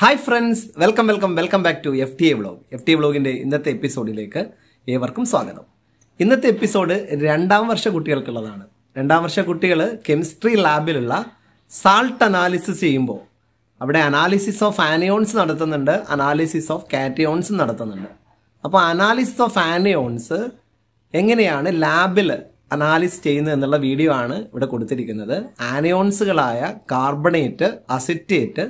Hi friends welcome welcome welcome back to F T A vlog F T A വ്ളോഗിന്റെ ഇന്നത്തെ എപ്പിസോഡിലേക്ക് ഏവർക്കും സ്വാഗതം. ഇന്നത്തെ എപ്പിസോഡ് രണ്ടാം വർഷ കുട്ടികൾക്കുള്ളതാണ്. രണ്ടാം വർഷ കുട്ടികൾ കെമിസ്ട്രി ലാബിലുള്ള സാൾട്ട് അനാലിസിസ് ചെയ്യുമ്പോൾ അവിടെ അനാലിസിസ് ഓഫ് ആനിയോൺസ് നടത്തുന്നുണ്ട് അനാലിസിസ് ഓഫ് കാറ്റിയോൺസ് നടത്തുന്നുണ്ട്. അപ്പോൾ അനാലിസിസ് ഓഫ് ആനിയോൺസ് എങ്ങനെയാണ് ലാബിൽ അനാലിസ് ചെയ്യുന്നത് എന്നുള്ള വീഡിയോ ആണ് ഇവിടെ കൊടുത്തിരിക്കുന്നത്. ആനിയോൺസുകളായ കാർബണേറ്റ് അസിറ്റേറ്റ്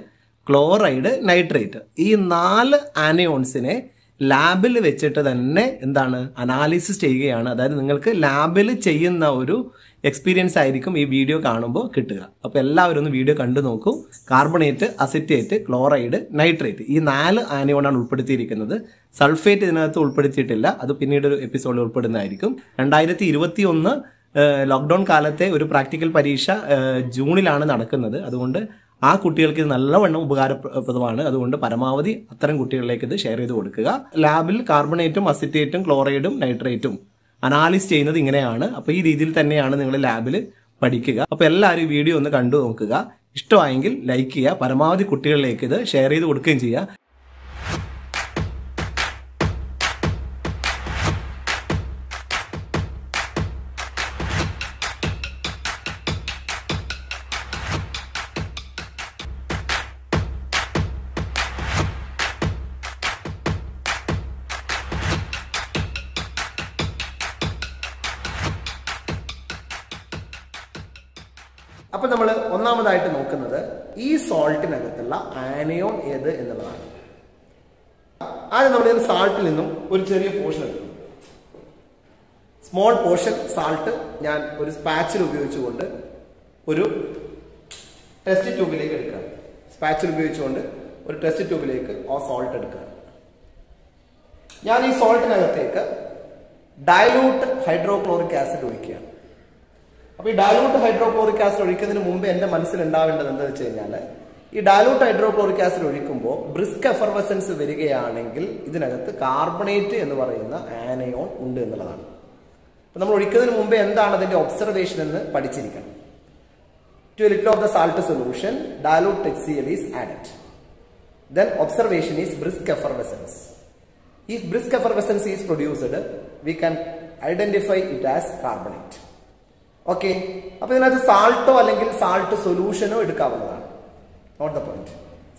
ക്ലോറൈഡ് നൈട്രേറ്റ്. ഈ നാല് ആനയോൺസിനെ ലാബിൽ വെച്ചിട്ട് തന്നെ എന്താണ് അനാലിസിസ് ചെയ്യുകയാണ്. അതായത് നിങ്ങൾക്ക് ലാബിൽ ചെയ്യുന്ന ഒരു എക്സ്പീരിയൻസ് ആയിരിക്കും ഈ വീഡിയോ കാണുമ്പോൾ കിട്ടുക. അപ്പോൾ എല്ലാവരും ഒന്ന് വീഡിയോ കണ്ടു നോക്കൂ. കാർബണേറ്റ് അസിറ്റേറ്റ് ക്ലോറൈഡ് നൈട്രേറ്റ് ഈ നാല് ആനിയോണാണ് ഉൾപ്പെടുത്തിയിരിക്കുന്നത്. സൾഫേറ്റ് ഇതിനകത്ത് ഉൾപ്പെടുത്തിയിട്ടില്ല. അത് പിന്നീട് ഒരു എപ്പിസോഡിൽ ഉൾപ്പെടുന്നതായിരിക്കും. രണ്ടായിരത്തി ഇരുപത്തി ഒന്ന് ലോക്ക്ഡൗൺ കാലത്തെ ഒരു പ്രാക്ടിക്കൽ പരീക്ഷ ജൂണിലാണ് നടക്കുന്നത്. അതുകൊണ്ട് ആ കുട്ടികൾക്ക് ഇത് നല്ലവണ്ണം ഉപകാരപ്രദമാണ്. അതുകൊണ്ട് പരമാവധി അത്തരം കുട്ടികളിലേക്ക് ഇത് ഷെയർ ചെയ്ത് കൊടുക്കുക. ലാബിൽ കാർബണേറ്റും അസിറ്റേറ്റും ക്ലോറൈഡും നൈട്രേറ്റും അനാലിസ് ചെയ്യുന്നത് ഇങ്ങനെയാണ്. അപ്പോൾ ഈ രീതിയിൽ തന്നെയാണ് നിങ്ങൾ ലാബിൽ പഠിക്കുക. അപ്പോൾ എല്ലാവരും വീഡിയോ ഒന്ന് കണ്ടു നോക്കുക. ഇഷ്ടമായെങ്കിൽ ലൈക്ക് ചെയ്യുക. പരമാവധി കുട്ടികളിലേക്ക് ഇത് ഷെയർ ചെയ്ത് കൊടുക്കുകയും ചെയ്യുക. സാൾട്ടിൽ നിന്നും ഒരു ചെറിയ പോർഷൻ എടുക്കും സ്മോൾ പോർഷൻ സാൾട്ട് ഞാൻ ഒരു സ്പാച്ചിൽ ഉപയോഗിച്ചുകൊണ്ട് ഒരു ടെസ്റ്റ് ട്യൂബിലേക്ക് എടുക്കുക സ്പാച്ചിൽ ഉപയോഗിച്ചുകൊണ്ട് ഒരു ടെസ്റ്റ് ട്യൂബിലേക്ക് ആ സോൾട്ട് എടുക്കുക ഞാൻ ഈ സോൾട്ടിനകത്തേക്ക് ഡയലൂട്ട് ഹൈഡ്രോക്ലോറിക് ആസിഡ് ഒഴിക്കുകയാണ്. അപ്പൊ ഈ ഡയലൂട്ട് ഹൈഡ്രോക്ലോറിക് ആസിഡ് ഒഴിക്കുന്നതിന് മുമ്പ് എന്റെ മനസ്സിൽ ഉണ്ടാവേണ്ടത് എന്താ വെച്ച് കഴിഞ്ഞാൽ ഈ ഡയലൂട്ട് ഹൈഡ്രോക്ലോറിക് ആസിഡ് ഒഴിക്കുമ്പോൾ ബ്രിസ്ക് എഫർവസൻസ് വരികയാണെങ്കിൽ ഇതിനകത്ത് കാർബണേറ്റ് എന്ന് പറയുന്ന ആനയോൺ ഉണ്ട് എന്നുള്ളതാണ്. നമ്മൾ ഒഴിക്കുന്നതിന് മുമ്പ് എന്താണ് അതിന്റെ ഒബ്സർവേഷൻ എന്ന് പഠിച്ചിരിക്കണം. To little of the salt solution dilute HCl is added then observation is brisk effervescence. If brisk effervescence is produced we can identify it as carbonate. Okay അപ്പൊ ഇതിനകത്ത് സാൾട്ടോ അല്ലെങ്കിൽ സാൾട്ട് സൊല്യൂഷനോ എടുക്കാവുന്നതാണ്. നോട്ട് ദ പോയിന്റ്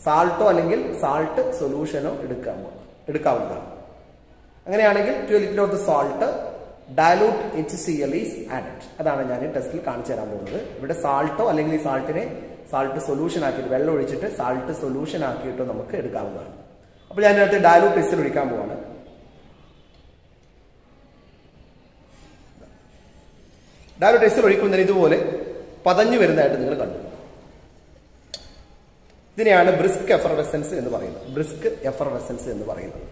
സാൾട്ടോ അല്ലെങ്കിൽ salt സൊല്യൂഷനോ എടുക്കാമോ എടുക്കാവുന്നതാണ്. അങ്ങനെയാണെങ്കിൽ to little of the salt dilute H C L is added അതാണ് ഞാൻ ടെസ്റ്റിൽ കാണിച്ചു തരാൻ പോകുന്നത്. ഇവിടെ സാൾട്ടോ അല്ലെങ്കിൽ ഈ സാൾട്ടിനെ സാൾട്ട് സൊല്യൂഷൻ ആക്കിയിട്ട് വെള്ളം ഒഴിച്ചിട്ട് സാൾട്ട് സൊല്യൂഷൻ ആക്കിയിട്ടോ നമുക്ക് എടുക്കാവുന്നതാണ്. അപ്പോൾ ഞാൻ ഇതിനകത്ത് ഡയലൂട്ട് എച്ചിൽ ഒഴിക്കാൻ പോവാണ്. ഡയലൂട്ട് എച്ചിൽ ഒഴിക്കുന്നതിന് ഇതുപോലെ പതഞ്ഞു വരുന്നതായിട്ട് നിങ്ങൾ കണ്ടു. ഇതിനെയാണ് ബ്രിസ്ക് എഫർവെസൻസ് എന്ന് പറയുന്നത്. ബ്രിസ്ക് എഫർവെസൻസ് എന്ന് പറയുന്നത്.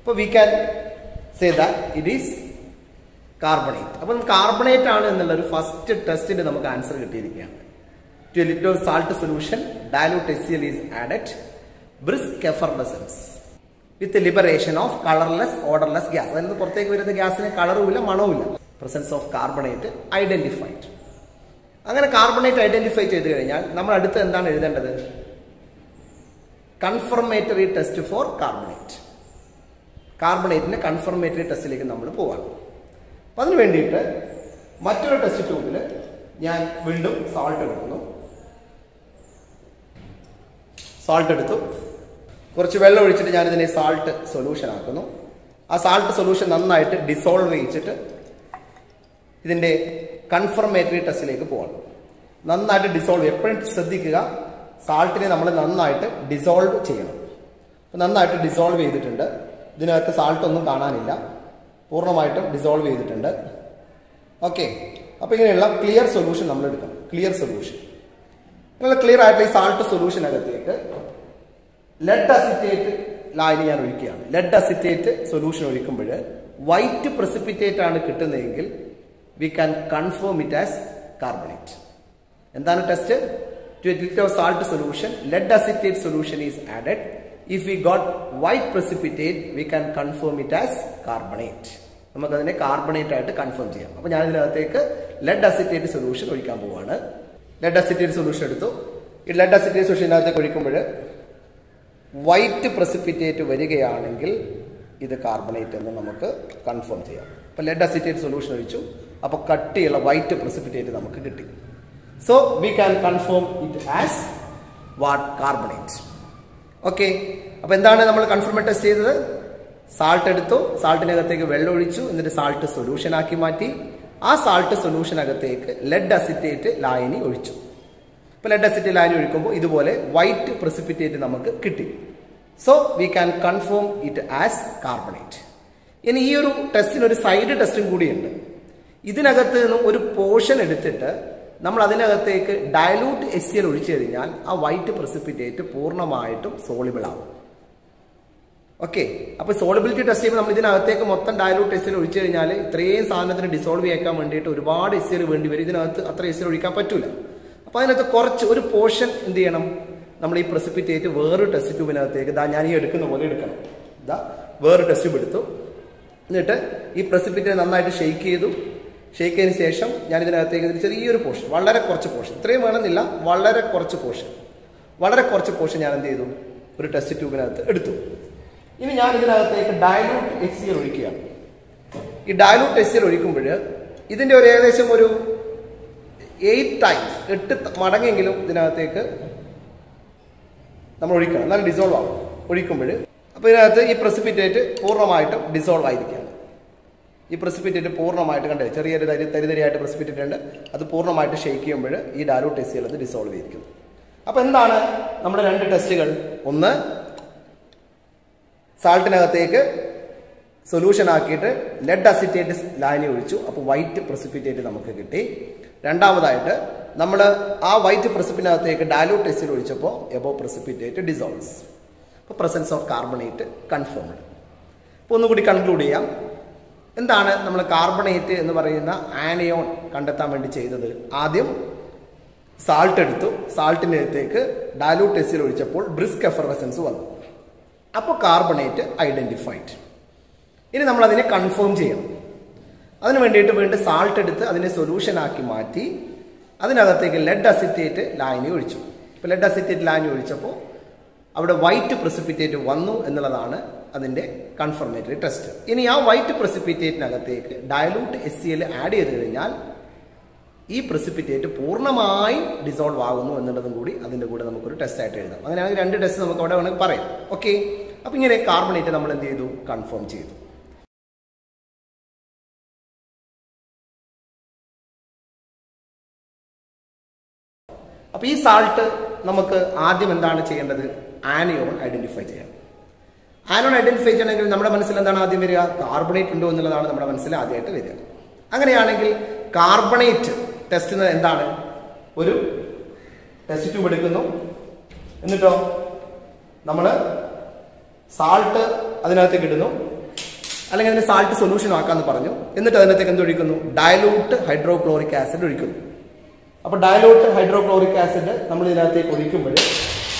അപ്പോൾ we can say that it is carbonate അപ്പം കാർബണേറ്റ് ആണ് എന്നുള്ള ഒരു ഫസ്റ്റ് ടെസ്റ്റിന് നമുക്ക് ആൻസർ കിട്ടിയിരിക്കുകയാണ്. To little salt solution dilute S is added brisk effervescence with liberation of colourless odourless gas അതായത് പുറത്തേക്ക് വരുന്ന ഗ്യാസിന് കളറുമില്ല മണവുമില്ല പ്രസൻസ് ഓഫ് കാർബണേറ്റ് ഐഡന്റിഫൈഡ് അങ്ങനെ കാർബണേറ്റ് ഐഡന്റിഫൈ ചെയ്ത് കഴിഞ്ഞാൽ നമ്മൾ അടുത്ത് എന്താണ് എഴുതേണ്ടത്? കൺഫർമേറ്ററി ടെസ്റ്റ് ഫോർ കാർബണേറ്റ് കാർബണേറ്റിന് കൺഫർമേറ്ററി ടെസ്റ്റിലേക്ക് നമ്മൾ പോവാണ്. അപ്പം അതിന് വേണ്ടിയിട്ട് മറ്റൊരു ടെസ്റ്റ് ട്യൂബിൽ ഞാൻ വീണ്ടും സാൾട്ട് എടുക്കുന്നു. സാൾട്ട് എടുത്തു. കുറച്ച് വെള്ളം ഒഴിച്ചിട്ട് ഞാൻ ഇതിനെ സാൾട്ട് സൊല്യൂഷൻ ആക്കുന്നു. ആ സാൾട്ട് സൊല്യൂഷൻ നന്നായിട്ട് ഡിസോൾവ് ചെയ്യിച്ചിട്ട് ഇതിന്റെ കൺഫർമേറ്ററി ടെസ്റ്റിലേക്ക് പോകണം നന്നായിട്ട് ഡിസോൾവ് എപ്പോഴും ശ്രദ്ധിക്കുക. സാൾട്ടിനെ നമ്മൾ നന്നായിട്ട് ഡിസോൾവ് ചെയ്യണം. അപ്പോൾ നന്നായിട്ട് ഡിസോൾവ് ചെയ്തിട്ടുണ്ട്. ഇതിനകത്ത് സാൾട്ട് ഒന്നും കാണാനില്ല. പൂർണമായിട്ടും ഡിസോൾവ് ചെയ്തിട്ടുണ്ട്. ഓക്കെ അപ്പൊ ഇങ്ങനെയുള്ള ക്ലിയർ സൊല്യൂഷൻ നമ്മൾ എടുക്കണം. ക്ലിയർ സൊല്യൂഷൻ നിങ്ങൾ ക്ലിയർ ആയിട്ട് ഈ സാൾട്ട് സൊല്യൂഷനകത്തേക്ക് ലെഡ് അസിറ്റേറ്റ് ലായനി ഞാൻ ഒഴിക്കുകയാണ്. ലെഡ് അസിറ്റേറ്റ് സൊല്യൂഷൻ ഒഴിക്കുമ്പോൾ വൈറ്റ് പ്രസിപ്പിറ്റേറ്റ് ആണ് കിട്ടുന്നതെങ്കിൽ we can confirm it as carbonate എന്താണ് test to salt solution. Solution lead solution solution is added if we got white we we confirm it as carbonate നമുക്കതിനെ carbonate ആയിട്ട് confirm ചെയ്യാം. അപ്പൊ ഞാൻ ഇതിനകത്തേക്ക് lead acetate solution ഒഴിക്കാൻ പോവാണ്. Lead acetate solution എടുത്തു. ഈ ലെഡ് അസിറ്റേറ്റ് സൊല്യൂഷൻ ഇതിനകത്തേക്ക് ഒഴിക്കുമ്പോൾ വൈറ്റ് പ്രസിപ്പിറ്റേറ്റ് വരികയാണെങ്കിൽ ഇത് കാർബണേറ്റ് എന്ന് നമുക്ക് കൺഫേം ചെയ്യാം. അപ്പോൾ ലെഡ് അസിറ്റേറ്റ് സൊല്യൂഷൻ ഒഴിച്ചു. അപ്പോൾ കട്ടിയുള്ള വൈറ്റ് പ്രസിപ്പിറ്റേറ്റ് നമുക്ക് കിട്ടി. So we can confirm it as what carbonate. Okay അപ്പോൾ എന്താണ് നമ്മൾ കൺഫർമ ടെസ്റ്റ് ചെയ്തത്? സാൾട്ട് എടുത്തു. സാൾട്ടിനകത്തേക്ക് വെള്ളം ഒഴിച്ചു. എന്നിട്ട് സാൾട്ട് സൊല്യൂഷൻ ആക്കി മാറ്റി. ആ സാൾട്ട് സൊല്യൂഷനകത്തേക്ക് ലെഡ് അസിറ്റേറ്റ് ലായനി ഒഴിച്ചു. ഇപ്പോൾ ലെഡ് അസിറ്റേറ്റ് ലായനി ഒഴിക്കുമ്പോൾ ഇതുപോലെ വൈറ്റ് പ്രസിപ്പിറ്റേറ്റ് നമുക്ക് കിട്ടി. So we can confirm it as carbonate ഇനി ഈ ഒരു ടെസ്റ്റിന് ഒരു സൈഡ് ടെസ്റ്റും കൂടിയുണ്ട്. ഇതിനകത്ത് നിന്നും ഒരു പോർഷൻ എടുത്തിട്ട് നമ്മൾ അതിനകത്തേക്ക് ഡയലൂട്ട് എസ് സി എൽ ഒഴിച്ചു കഴിഞ്ഞാൽ ആ വൈറ്റ് പ്രസിപ്പിറ്റേറ്റ് പൂർണമായിട്ടും സോളിബിൾ ആവും. ഓക്കെ അപ്പോൾ സോളിബിലിറ്റി ടെസ്റ്റ് ചെയ്യുമ്പോൾ നമ്മൾ ഇതിനകത്തേക്ക് മൊത്തം ഡയലൂട്ട് എസ് എൽ ഒഴിച്ചു കഴിഞ്ഞാൽ ഇത്രയും സാധനത്തിന് ഡിസോൾവ് ചെയ്യാൻ വേണ്ടിയിട്ട് ഒരുപാട് എസ് എൽ വേണ്ടി വരും. ഇതിനകത്ത് അത്ര എസ് എൽ ഒഴിക്കാൻ പറ്റൂല. അപ്പോൾ അതിനകത്ത് കുറച്ച് ഒരു പോർഷൻ എന്ത് ചെയ്യണം? നമ്മൾ ഈ പ്രസിപ്പിറ്റേറ്റ് വേറൊരു ടെസ്റ്റ് ട്യൂബിനകത്തേക്ക് ഇതാ ഞാൻ ഈ എടുക്കുന്ന പോലെ എടുക്കണം. ഇതാ വേറൊരു ടെസ്റ്റ് ട്യൂബ് എടുത്തു. എന്നിട്ട് ഈ പ്രസിപ്പിറ്റേറ്റ് നന്നായിട്ട് ഷെയ്ക്ക് ചെയ്തു. ഷെയ്ക്ക് ചെയ്തതിന് ശേഷം ഞാൻ ഇതിനകത്തേക്ക് ഒരു ചെറിയൊരു പോർഷൻ വളരെ കുറച്ച് പോർഷൻ ഇത്രയും വേണമെന്നില്ല വളരെ കുറച്ച് പോർഷൻ വളരെ കുറച്ച് പോർഷൻ ഞാൻ എന്ത് ചെയ്തു? ഒരു ടെസ്റ്റ് ട്യൂബിനകത്ത് എടുത്തു. ഇനി ഞാൻ ഇതിനകത്തേക്ക് ഡയലൂട്ട് സി ഒഴിക്കുകയാണ്. ഈ ഡയലൂട്ട് സി ഒഴിക്കുമ്പോൾ ഇതിന്റെ ഒരു ഏകദേശം ഒരു എയ്റ്റ് ടൈംസ് എട്ട് മടങ്ങെങ്കിലും ഇതിനകത്തേക്ക് നമ്മൾ ഒഴിക്കണം എന്നാലും ഡിസോൾവ് ആവും. ഒഴിക്കുമ്പോൾ. അപ്പോൾ ഇതിനകത്ത് ഈ പ്രസിപ്പിറ്റേറ്റ് പൂർണമായിട്ടും ഡിസോൾവ് ആയിരിക്കുകയാണ് ഈ പ്രസിപ്പിറ്റേറ്റ് പൂർണമായിട്ട് കണ്ടേ ചെറിയൊരു തരി തരിതരിയായിട്ട് പ്രസിപ്പിറ്റേറ്റ് ഉണ്ട്. അത് പൂർണമായിട്ട് ഷെയ്ക്ക് ചെയ്യുമ്പോൾ ഈ ഡാലു ടെസ്റ്റിൽ അത് ഡിസോൾവ് ചെയ്തിരിക്കുന്നു അപ്പോൾ എന്താണ് നമ്മുടെ രണ്ട് ടെസ്റ്റുകൾ ഒന്ന് സാൾട്ടിനകത്തേക്ക് സൊല്യൂഷൻ ആക്കിയിട്ട് ലെഡ് അസിറ്റേറ്റ് ലാനി ഒഴിച്ചു. അപ്പോൾ വൈറ്റ് പ്രസിപ്പിറ്റേറ്റ് നമുക്ക് കിട്ടി. രണ്ടാമതായിട്ട് നമ്മൾ ആ വൈറ്റ് പ്രസിപ്പിനകത്തേക്ക് ഡാലൂട്ട് എസിൽ ഒഴിച്ചപ്പോൾ എബോ പ്രസിപ്പിറ്റേറ്റ് ഡിസോൾവ്സ് അപ്പോൾ പ്രസൻസ് ഓഫ് കാർബണേറ്റ് കൺഫേംഡ് അപ്പോൾ ഒന്നുകൂടി കൺക്ലൂഡ് ചെയ്യാം. എന്താണ് നമ്മൾ കാർബണേറ്റ് എന്ന് പറയുന്ന ആനയോൺ കണ്ടെത്താൻ വേണ്ടി ചെയ്തത്? ആദ്യം സാൾട്ട് എടുത്തു. സാൾട്ടിനകത്തേക്ക് ഡാലൂട്ട് ടെസ്റ്റിൽ ഒഴിച്ചപ്പോൾ ബ്രിസ്ക് എഫർവസൻസ് വന്നു. അപ്പോൾ കാർബണേറ്റ് ഐഡന്റിഫൈഡ് ഇനി നമ്മൾ അതിനെ കൺഫേം ചെയ്യണം. അതിന് വേണ്ടിയിട്ട് വീണ്ടും സാൾട്ട് എടുത്ത് അതിനെ സൊല്യൂഷൻ ആക്കി മാറ്റി അതിനകത്തേക്ക് ലെഡ് അസിറ്റേറ്റ് ലായനി ഒഴിച്ചു. ഇപ്പോൾ ലെഡ് അസിറ്റേറ്റ് ലായനി ഒഴിച്ചപ്പോൾ അവിടെ വൈറ്റ് പ്രസിപ്പിറ്റേറ്റ് വന്നു എന്നുള്ളതാണ് അതിന്റെ കൺഫർമേറ്ററി ടെസ്റ്റ് ഇനി ആ white പ്രസിപ്പിറ്റേറ്റിനകത്തേക്ക് dilute S C L add ചെയ്ത് കഴിഞ്ഞാൽ ഈ പ്രസിപ്പിറ്റേറ്റ് പൂർണമായും ഡിസോൾവ് ആകുന്നു എന്നുള്ളതും കൂടി അതിന്റെ കൂടെ നമുക്കൊരു ടെസ്റ്റ് ആയിട്ട് എഴുതാം. അങ്ങനെയാണെങ്കിൽ രണ്ട് ടെസ്റ്റ് നമുക്ക് അവിടെ വേണമെങ്കിൽ പറയാം. ഓക്കെ അപ്പം ഇങ്ങനെ കാർബണേറ്റ് നമ്മൾ എന്ത് ചെയ്തു? കൺഫേം ചെയ്തു. അപ്പൊ ഈ സാൾട്ട് നമുക്ക് ആദ്യം എന്താണ് ചെയ്യേണ്ടത്? ആനയോൺ ഐഡന്റിഫൈ ചെയ്യാം. ആനോൺ ഐഡന്റിഫൈ ചെയ്യണമെങ്കിൽ നമ്മുടെ മനസ്സിൽ എന്താണ് ആദ്യം വരിക? കാർബണേറ്റ് ഉണ്ടോ എന്നുള്ളതാണ് നമ്മുടെ മനസ്സിൽ ആദ്യമായിട്ട് വരിക. അങ്ങനെയാണെങ്കിൽ കാർബണേറ്റ് ടെസ്റ്റ് എന്താണ്? ഒരു ടെസ്റ്റ് ട്യൂബ് എടുക്കുന്നു. എന്നിട്ടോ നമ്മൾ സാൾട്ട് അതിനകത്തേക്ക് ഇടുന്നു. അല്ലെങ്കിൽ അതിന് സാൾട്ട് സൊല്യൂഷൻ ആക്കാന്ന് പറഞ്ഞു. എന്നിട്ട് അതിനകത്തേക്ക് എന്തൊഴിക്കുന്നു ഡയലൂട്ട് ഹൈഡ്രോക്ലോറിക് ആസിഡ് ഒഴിക്കുന്നു. അപ്പോൾ ഡയലൂട്ട് ഹൈഡ്രോക്ലോറിക് ആസിഡ് നമ്മൾ ഇതിനകത്തേക്ക് ഒഴിക്കുമ്പോൾ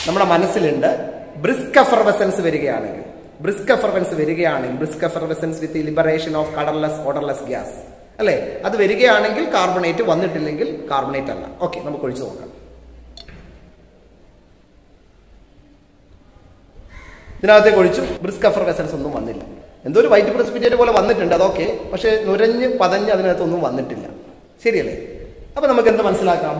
നമ്മുടെ മനസ്സിലുണ്ട്. ബ്രിസ്ക് എഫർവസൻസ് വരികയാണെങ്കിൽ. ബ്രിസ്ക് എഫർവൻസ് വരികയാണെങ്കിൽ brisk effervescence with liberation of colourless odourless gas അല്ലേ? അത് വരികയാണെങ്കിൽ കാർബണേറ്റ് വന്നിട്ടില്ലെങ്കിൽ കാർബണേറ്റ് അല്ല. ഓക്കെ നമുക്ക് ഒഴിച്ചു നോക്കാം. ഇതിനകത്തേക്ക് ഒഴിച്ചു. ബ്രിസ്ക് എഫർവസൻസ് ഒന്നും വന്നില്ല. എന്തോ ഒരു വൈറ്റ് പ്രസിപ്പിറ്റേറ്റ് പോലെ വന്നിട്ടുണ്ട്. അതൊക്കെ പക്ഷെ നുരഞ്ഞ് പതഞ്ഞ് അതിനകത്തൊന്നും വന്നിട്ടില്ല. ശരിയല്ലേ? അപ്പൊ നമുക്ക് എന്ത് മനസ്സിലാക്കാം?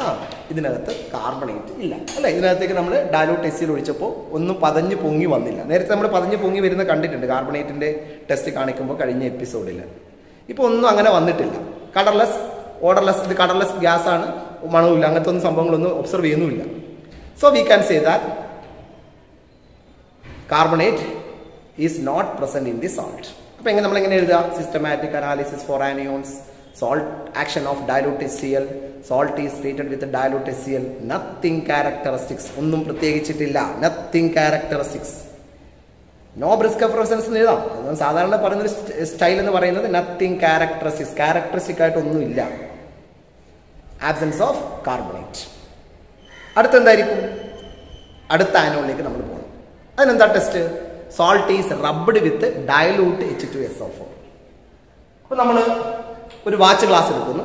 ആ ഇതിനകത്ത് കാർബണേറ്റ് ഇല്ല. അല്ലെ? ഇതിനകത്തേക്ക് നമ്മൾ ഡാലൂട്ട് ടെസ്റ്റിൽ ഒഴിച്ചപ്പോൾ ഒന്നും പതഞ്ഞ് പൊങ്ങി വന്നില്ല. നേരത്തെ നമ്മൾ പതഞ്ഞ് പൊങ്ങി വരുന്ന കണ്ടിട്ടുണ്ട് കാർബണേറ്റിന്റെ ടെസ്റ്റ് കാണിക്കുമ്പോൾ കഴിഞ്ഞ എപ്പിസോഡിൽ ഇപ്പോൾ ഒന്നും അങ്ങനെ വന്നിട്ടില്ല. കളർലെസ് ഓർഡർലെസ് ഇത് കളർലെസ് ഗ്യാസ് ആണ്. മണവുമില്ല. അങ്ങനത്തെ ഒന്നും സംഭവങ്ങളൊന്നും observe ചെയ്യുന്നുമില്ല. So we can say that carbonate is not present in the salt അപ്പോൾ എങ്ങനെ നമ്മൾ എങ്ങനെ എഴുതുക? Systematic analysis for anions salt action of dilute C L salt is treated with dilute S nothing characteristics ഒന്നും പ്രത്യേകിച്ചിട്ടില്ല nothing characteristics no brisk effervescence എന്ന് എഴുതാം. സാധാരണ പറയുന്ന സ്റ്റൈൽ എന്ന് പറയുന്നത് നത്തിങ് ക്യാരക്ടറിസ്റ്റിക്സ് ക്യാരക്ടറിസ്റ്റിക് ആയിട്ടൊന്നുമില്ല ആബ്സെൻസ് ഓഫ് കാർബണേറ്റ് അടുത്തെന്തായിരിക്കും? അടുത്ത ആനോളിലേക്ക് നമ്മൾ പോകണം അതിനെന്താ test salt is rubbed with dilute H two S of അപ്പൊ നമ്മൾ ഒരു വാച്ച് ഗ്ലാസ് എടുക്കുന്നു.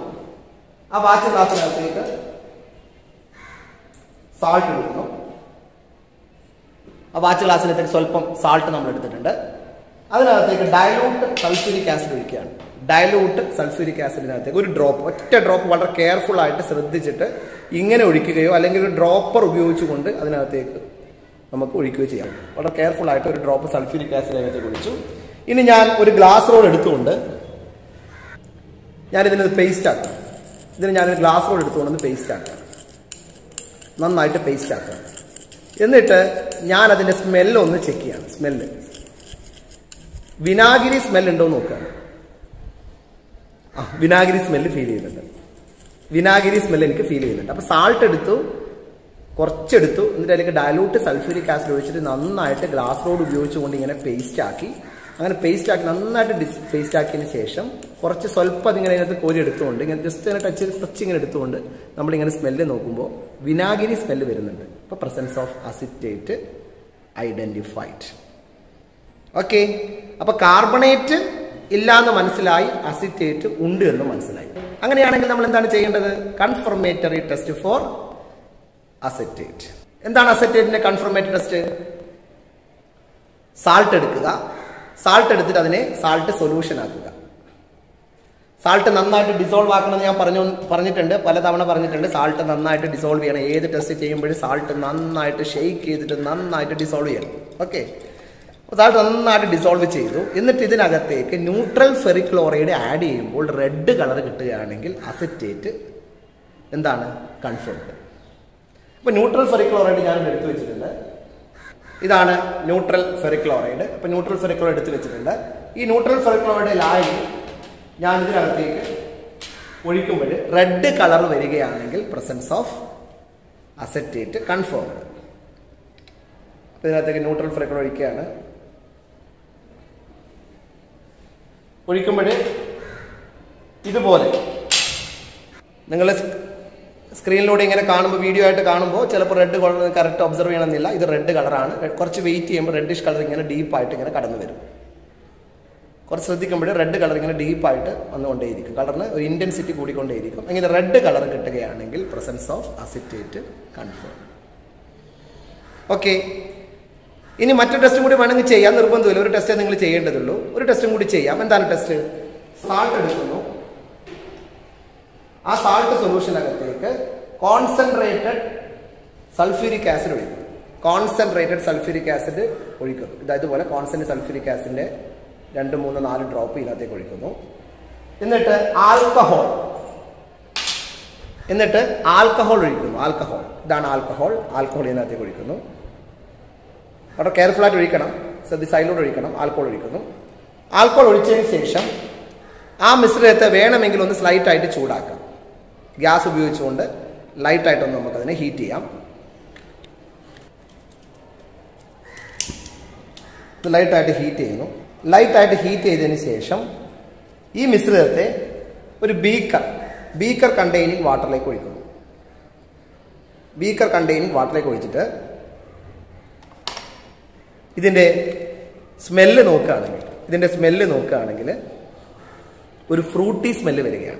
ആ വാച്ച് ഗ്ലാസ്സിനകത്തേക്ക് സാൾട്ട് എടുക്കുന്നു ആ വാച്ച് ഗ്ലാസ്സിനകത്തേക്ക് സ്വല്പം സാൾട്ട് നമ്മൾ എടുത്തിട്ടുണ്ട്. അതിനകത്തേക്ക് ഡയലൂട്ട് സൾഫ്യൂരിക് ആസിഡ് ഒഴിക്കുകയാണ്. ഡയലൂട്ട് സൾഫ്യൂരിക് ആസിഡിനകത്തേക്ക് ഒരു ഡ്രോപ്പ് ഒറ്റ ഡ്രോപ്പ് വളരെ കെയർഫുൾ ആയിട്ട് ശ്രദ്ധിച്ചിട്ട് ഇങ്ങനെ ഒഴിക്കുകയോ അല്ലെങ്കിൽ ഒരു ഡ്രോപ്പർ ഉപയോഗിച്ചുകൊണ്ട് അതിനകത്തേക്ക് നമുക്ക് ഒഴിക്കുകയോ ചെയ്യാം. വളരെ കെയർഫുൾ ആയിട്ട് ഒരു ഡ്രോപ്പ് സൾഫ്യൂരിക് ആസിഡ് അതിനകത്തേക്ക് ഒഴിച്ചു. ഇനി ഞാൻ ഒരു ഗ്ലാസ് റോൾ എടുത്തുകൊണ്ട് ഞാൻ ഇതിനത് പേസ്റ്റ് ആക്കാം. ഇതിന് ഞാനൊരു ഗ്ലാസ് റോഡ് എടുത്തുകൊണ്ട് പേസ്റ്റ് ആക്കാം. നന്നായിട്ട് പേസ്റ്റ് ആക്കാം. എന്നിട്ട് ഞാൻ അതിന്റെ സ്മെല്ല് ഒന്ന് ചെക്ക് ചെയ്യാം. സ്മെല്ല് വിനാഗിരി സ്മെല്ല് ഉണ്ടോ എന്ന് നോക്കാം. ആ വിനാഗിരി സ്മെല്ല് ഫീൽ ചെയ്യുന്നുണ്ട്. വിനാഗിരി സ്മെല്ല് എനിക്ക് ഫീൽ ചെയ്യുന്നുണ്ട്. അപ്പോൾ സാൾട്ട് എടുത്തു കുറച്ചെടുത്തു എന്നിട്ട് അതിലേക്ക് ഡയലൂട്ട് സൾഫ്യൂരിക് ആസിഡ് ഒഴിച്ചിട്ട് നന്നായിട്ട് ഗ്ലാസ് റോഡ് ഉപയോഗിച്ചുകൊണ്ട് ഇങ്ങനെ പേസ്റ്റ് ആക്കി. അങ്ങനെ പേസ്റ്റ് ആക്കി നന്നായിട്ട് പേസ്റ്റ് ആക്കിയതിന് ശേഷം കുറച്ച് സ്വല്പം അതിങ്ങനെ അതിനകത്ത് കോരി എടുത്തുകൊണ്ട് ഇങ്ങനെ ജസ്റ്റ് ഇങ്ങനെ ടച്ച് ചെയ്ത് ടച്ച് ഇങ്ങനെ എടുത്തുകൊണ്ട് നമ്മളിങ്ങനെ സ്മെല്ല് നോക്കുമ്പോൾ വിനാഗിരി സ്മെല്ല് വരുന്നുണ്ട്. അപ്പോൾ presence of acetate identified okay അപ്പൊ കാർബണേറ്റ് ഇല്ല എന്ന് മനസ്സിലായി അസിറ്റേറ്റ് ഉണ്ട് എന്ന് മനസ്സിലായി. അങ്ങനെയാണെങ്കിൽ നമ്മൾ എന്താണ് ചെയ്യേണ്ടത്? കൺഫർമേറ്ററി ടെസ്റ്റ് ഫോർ അസറ്റേറ്റ് എന്താണ് അസറ്റേറ്റിന്റെ കൺഫർമേറ്ററി ടെസ്റ്റ് സാൾട്ട് എടുക്കുക. സാൾട്ട് എടുത്തിട്ട് അതിനെ സാൾട്ട് സൊല്യൂഷൻ ആക്കുക. സാൾട്ട് നന്നായിട്ട് ഡിസോൾവ് ആക്കണമെന്ന് ഞാൻ പറഞ്ഞു പറഞ്ഞിട്ടുണ്ട് പലതവണ പറഞ്ഞിട്ടുണ്ട്. സാൾട്ട് നന്നായിട്ട് ഡിസോൾവ് ചെയ്യണം. ഏത് ടെസ്റ്റ് ചെയ്യുമ്പോഴും സാൾട്ട് നന്നായിട്ട് ഷെയ്ക്ക് ചെയ്തിട്ട് നന്നായിട്ട് ഡിസോൾവ് ചെയ്യണം. ഓക്കെ സാൾട്ട് നന്നായിട്ട് ഡിസോൾവ് ചെയ്തു. എന്നിട്ട് ഇതിനകത്തേക്ക് ന്യൂട്രൽ ഫെറിക്ലോറൈഡ് ആഡ് ചെയ്യുമ്പോൾ റെഡ് കളർ കിട്ടുകയാണെങ്കിൽ അസറ്റേറ്റ് എന്താണ്? കൺഫേംഡ് അപ്പോൾ ന്യൂട്രൽ ഫെറിക്ലോറൈഡ് ഞാൻ എടുത്തു വെച്ചിട്ടുണ്ട്. ഇതാണ് ന്യൂട്രൽ ഫെറിക്ലോറൈഡ് അപ്പോൾ ന്യൂട്രൽ ഫെറിക്ലോറൈഡ് എടുത്തു വെച്ചിട്ടുണ്ട്. ഈ ന്യൂട്രൽ ഫെറിക്ലോറൈഡ് ലായി ഞാൻ ഇതിനകത്തേക്ക് ഒഴിക്കുമ്പോൾ റെഡ് കളർ വരികയാണെങ്കിൽ പ്രസൻസ് ഓഫ് അസറ്റേറ്റ് കൺഫേംഡ് അപ്പോൾ ഇതിനകത്തേക്ക് ന്യൂട്രൽ ഫെറിക്ലോറൈഡ് ഒഴിക്കുകയാണ്. ഒഴിക്കുമ്പോൾ ഇതുപോലെ. നിങ്ങൾ സ്ക്രീനിലൂടെ ഇങ്ങനെ കാണുമ്പോൾ വീഡിയോ ആയിട്ട് കാണുമ്പോൾ ചിലപ്പോൾ റെഡ് കളർ കറക്റ്റ് ഒബ്സർവ് ചെയ്യണമെന്നില്ല. ഇത് റെഡ് കളറാണ് കുറച്ച് വെയിറ്റ് ചെയ്യുമ്പോൾ റെഡിഷ് കളർ ഇങ്ങനെ ഡീപ്പായിട്ട് ഇങ്ങനെ കടന്നു വരും കുറച്ച് ശ്രദ്ധിക്കുമ്പോൾ റെഡ് കളർ ഇങ്ങനെ ഡീപ്പായിട്ട് വന്നുകൊണ്ടേയിരിക്കും. കളറിന് ഒരു ഇന്റൻസിറ്റി കൂടിക്കൊണ്ടേയിരിക്കും. ഇങ്ങനെ റെഡ് കളർ കിട്ടുകയാണെങ്കിൽ presence of acetate confirm okay ഇനി മറ്റൊരു ടെസ്റ്റും കൂടി വേണമെങ്കിൽ ചെയ്യാൻ നിർബന്ധമില്ല. ഒരു ടെസ്റ്റേ നിങ്ങൾ ചെയ്യേണ്ടതുള്ളൂ. ഒരു ടെസ്റ്റും കൂടി ചെയ്യാം. എന്താണ് ടെസ്റ്റ് സാൾട്ട് എടുക്കുന്നു. ആ സാൾട്ട് സൊല്യൂഷനകത്തേക്ക് കോൺസെൻട്രേറ്റഡ് സൾഫ്യൂരിക് ആസിഡ് ഒഴിക്കും കോൺസെൻട്രേറ്റഡ് സൾഫ്യൂരിക് ആസിഡ് ഒഴിക്കുന്നു. ഇതായതുപോലെ കോൺസെൻട്രേറ്റ് സൾഫ്യൂരിക് ആസിഡിന്റെ രണ്ട് മൂന്ന് നാല് ഡ്രോപ്പ് ഇതിനകത്തേക്ക് ഒഴിക്കുന്നു. എന്നിട്ട് ആൽക്കഹോൾ എന്നിട്ട് ആൽക്കഹോൾ ഒഴിക്കുന്നു. ആൽക്കഹോൾ ഇതാണ് ആൽക്കഹോൾ ആൽക്കഹോൾ ഇതിനകത്തേക്ക് ഒഴിക്കുന്നു. വളരെ കെയർഫുള്ളായിട്ട് ഒഴിക്കണം. ശ്രദ്ധി സൈഡിലൂടെ ഒഴിക്കണം. ആൽക്കഹോൾ ഒഴിക്കുന്നു. ആൽക്കഹോൾ ഒഴിച്ചതിന് ശേഷം ആ മിശ്രിതത്തെ വേണമെങ്കിൽ ഒന്ന് സ്ലൈറ്റായിട്ട് ചൂടാക്കാം. ഗ്യാസ് ഉപയോഗിച്ചുകൊണ്ട് ലൈറ്റായിട്ടൊന്ന് നമുക്കതിനെ ഹീറ്റ് ചെയ്യാം. ലൈറ്റായിട്ട് ഹീറ്റ് ചെയ്യുന്നു. ലൈറ്റായിട്ട് ഹീറ്റ് ചെയ്തതിന് ശേഷം ഈ മിശ്രിതത്തെ ഒരു ബീക്കർ ബീക്കർ കണ്ടെയ്നിങ് വാട്ടറിലേക്ക് ഒഴിക്കുന്നു. ബീക്കർ കണ്ടെയ്നിങ് വാട്ടറിലേക്ക് ഒഴിച്ചിട്ട് ഇതിന്റെ സ്മെല്ല് നോക്കുകയാണെങ്കിൽ ഇതിന്റെ സ്മെല്ല് നോക്കുകയാണെങ്കിൽ ഒരു ഫ്രൂട്ടി സ്മെല്ല് വരികയാണ്.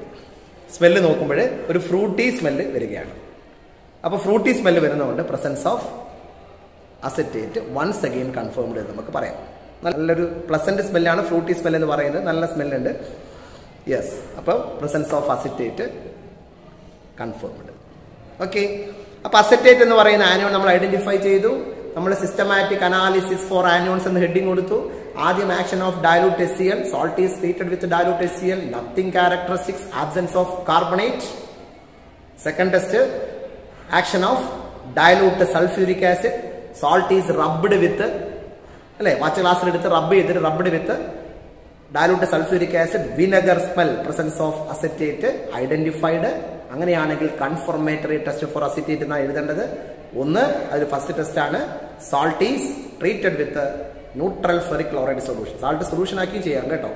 സ്മെല്ല് നോക്കുമ്പോൾ ഒരു ഫ്രൂട്ടി സ്മെല്ല് വരികയാണ്. അപ്പോൾ ഫ്രൂട്ടി സ്മെല്ല് വരുന്നതുകൊണ്ട് presence of acetate once again confirmed എന്ന് നമുക്ക് പറയാം. നല്ലൊരു പ്ലസന്റ് സ്മെല്ലാണ് ഫ്രൂട്ടി സ്മെൽ എന്ന് പറയുന്നത്. നല്ല സ്മെല്ലുണ്ട് യെസ് അപ്പോൾ presence of acetate confirmed okay അപ്പോൾ അസറ്റേറ്റ് എന്ന് പറയുന്ന ആനിയോൺ നമ്മൾ ഐഡന്റിഫൈ ചെയ്തു. നമ്മൾ സിസ്റ്റമാറ്റിക് അനാലിസിസ് ഫോർ ആനിയോൺസ് എന്ന് ഹെഡിങ് കൊടുത്തു. ആദ്യം action of dilute S C L salt is treated with dilute S C L nothing characteristics absence of carbonate second test action of dilute sulphuric acid salt is rubbed with അല്ലെ? Watch ഗ്ലാസ്സിൽ എടുത്ത് rub ചെയ്തിട്ട് റബ്ബിന് with dilute sulphuric acid vinegar smell presence of acetate identified അങ്ങനെയാണെങ്കിൽ confirmatory test for acetate എന്നാണ് എഴുതേണ്ടത്. ഒന്ന് അതിൽ ഫസ്റ്റ് ടെസ്റ്റ് ആണ്. Salt is treated with neutral ferric chloride solution salt solution ആക്കി ചെയ്യാം കേട്ടോ.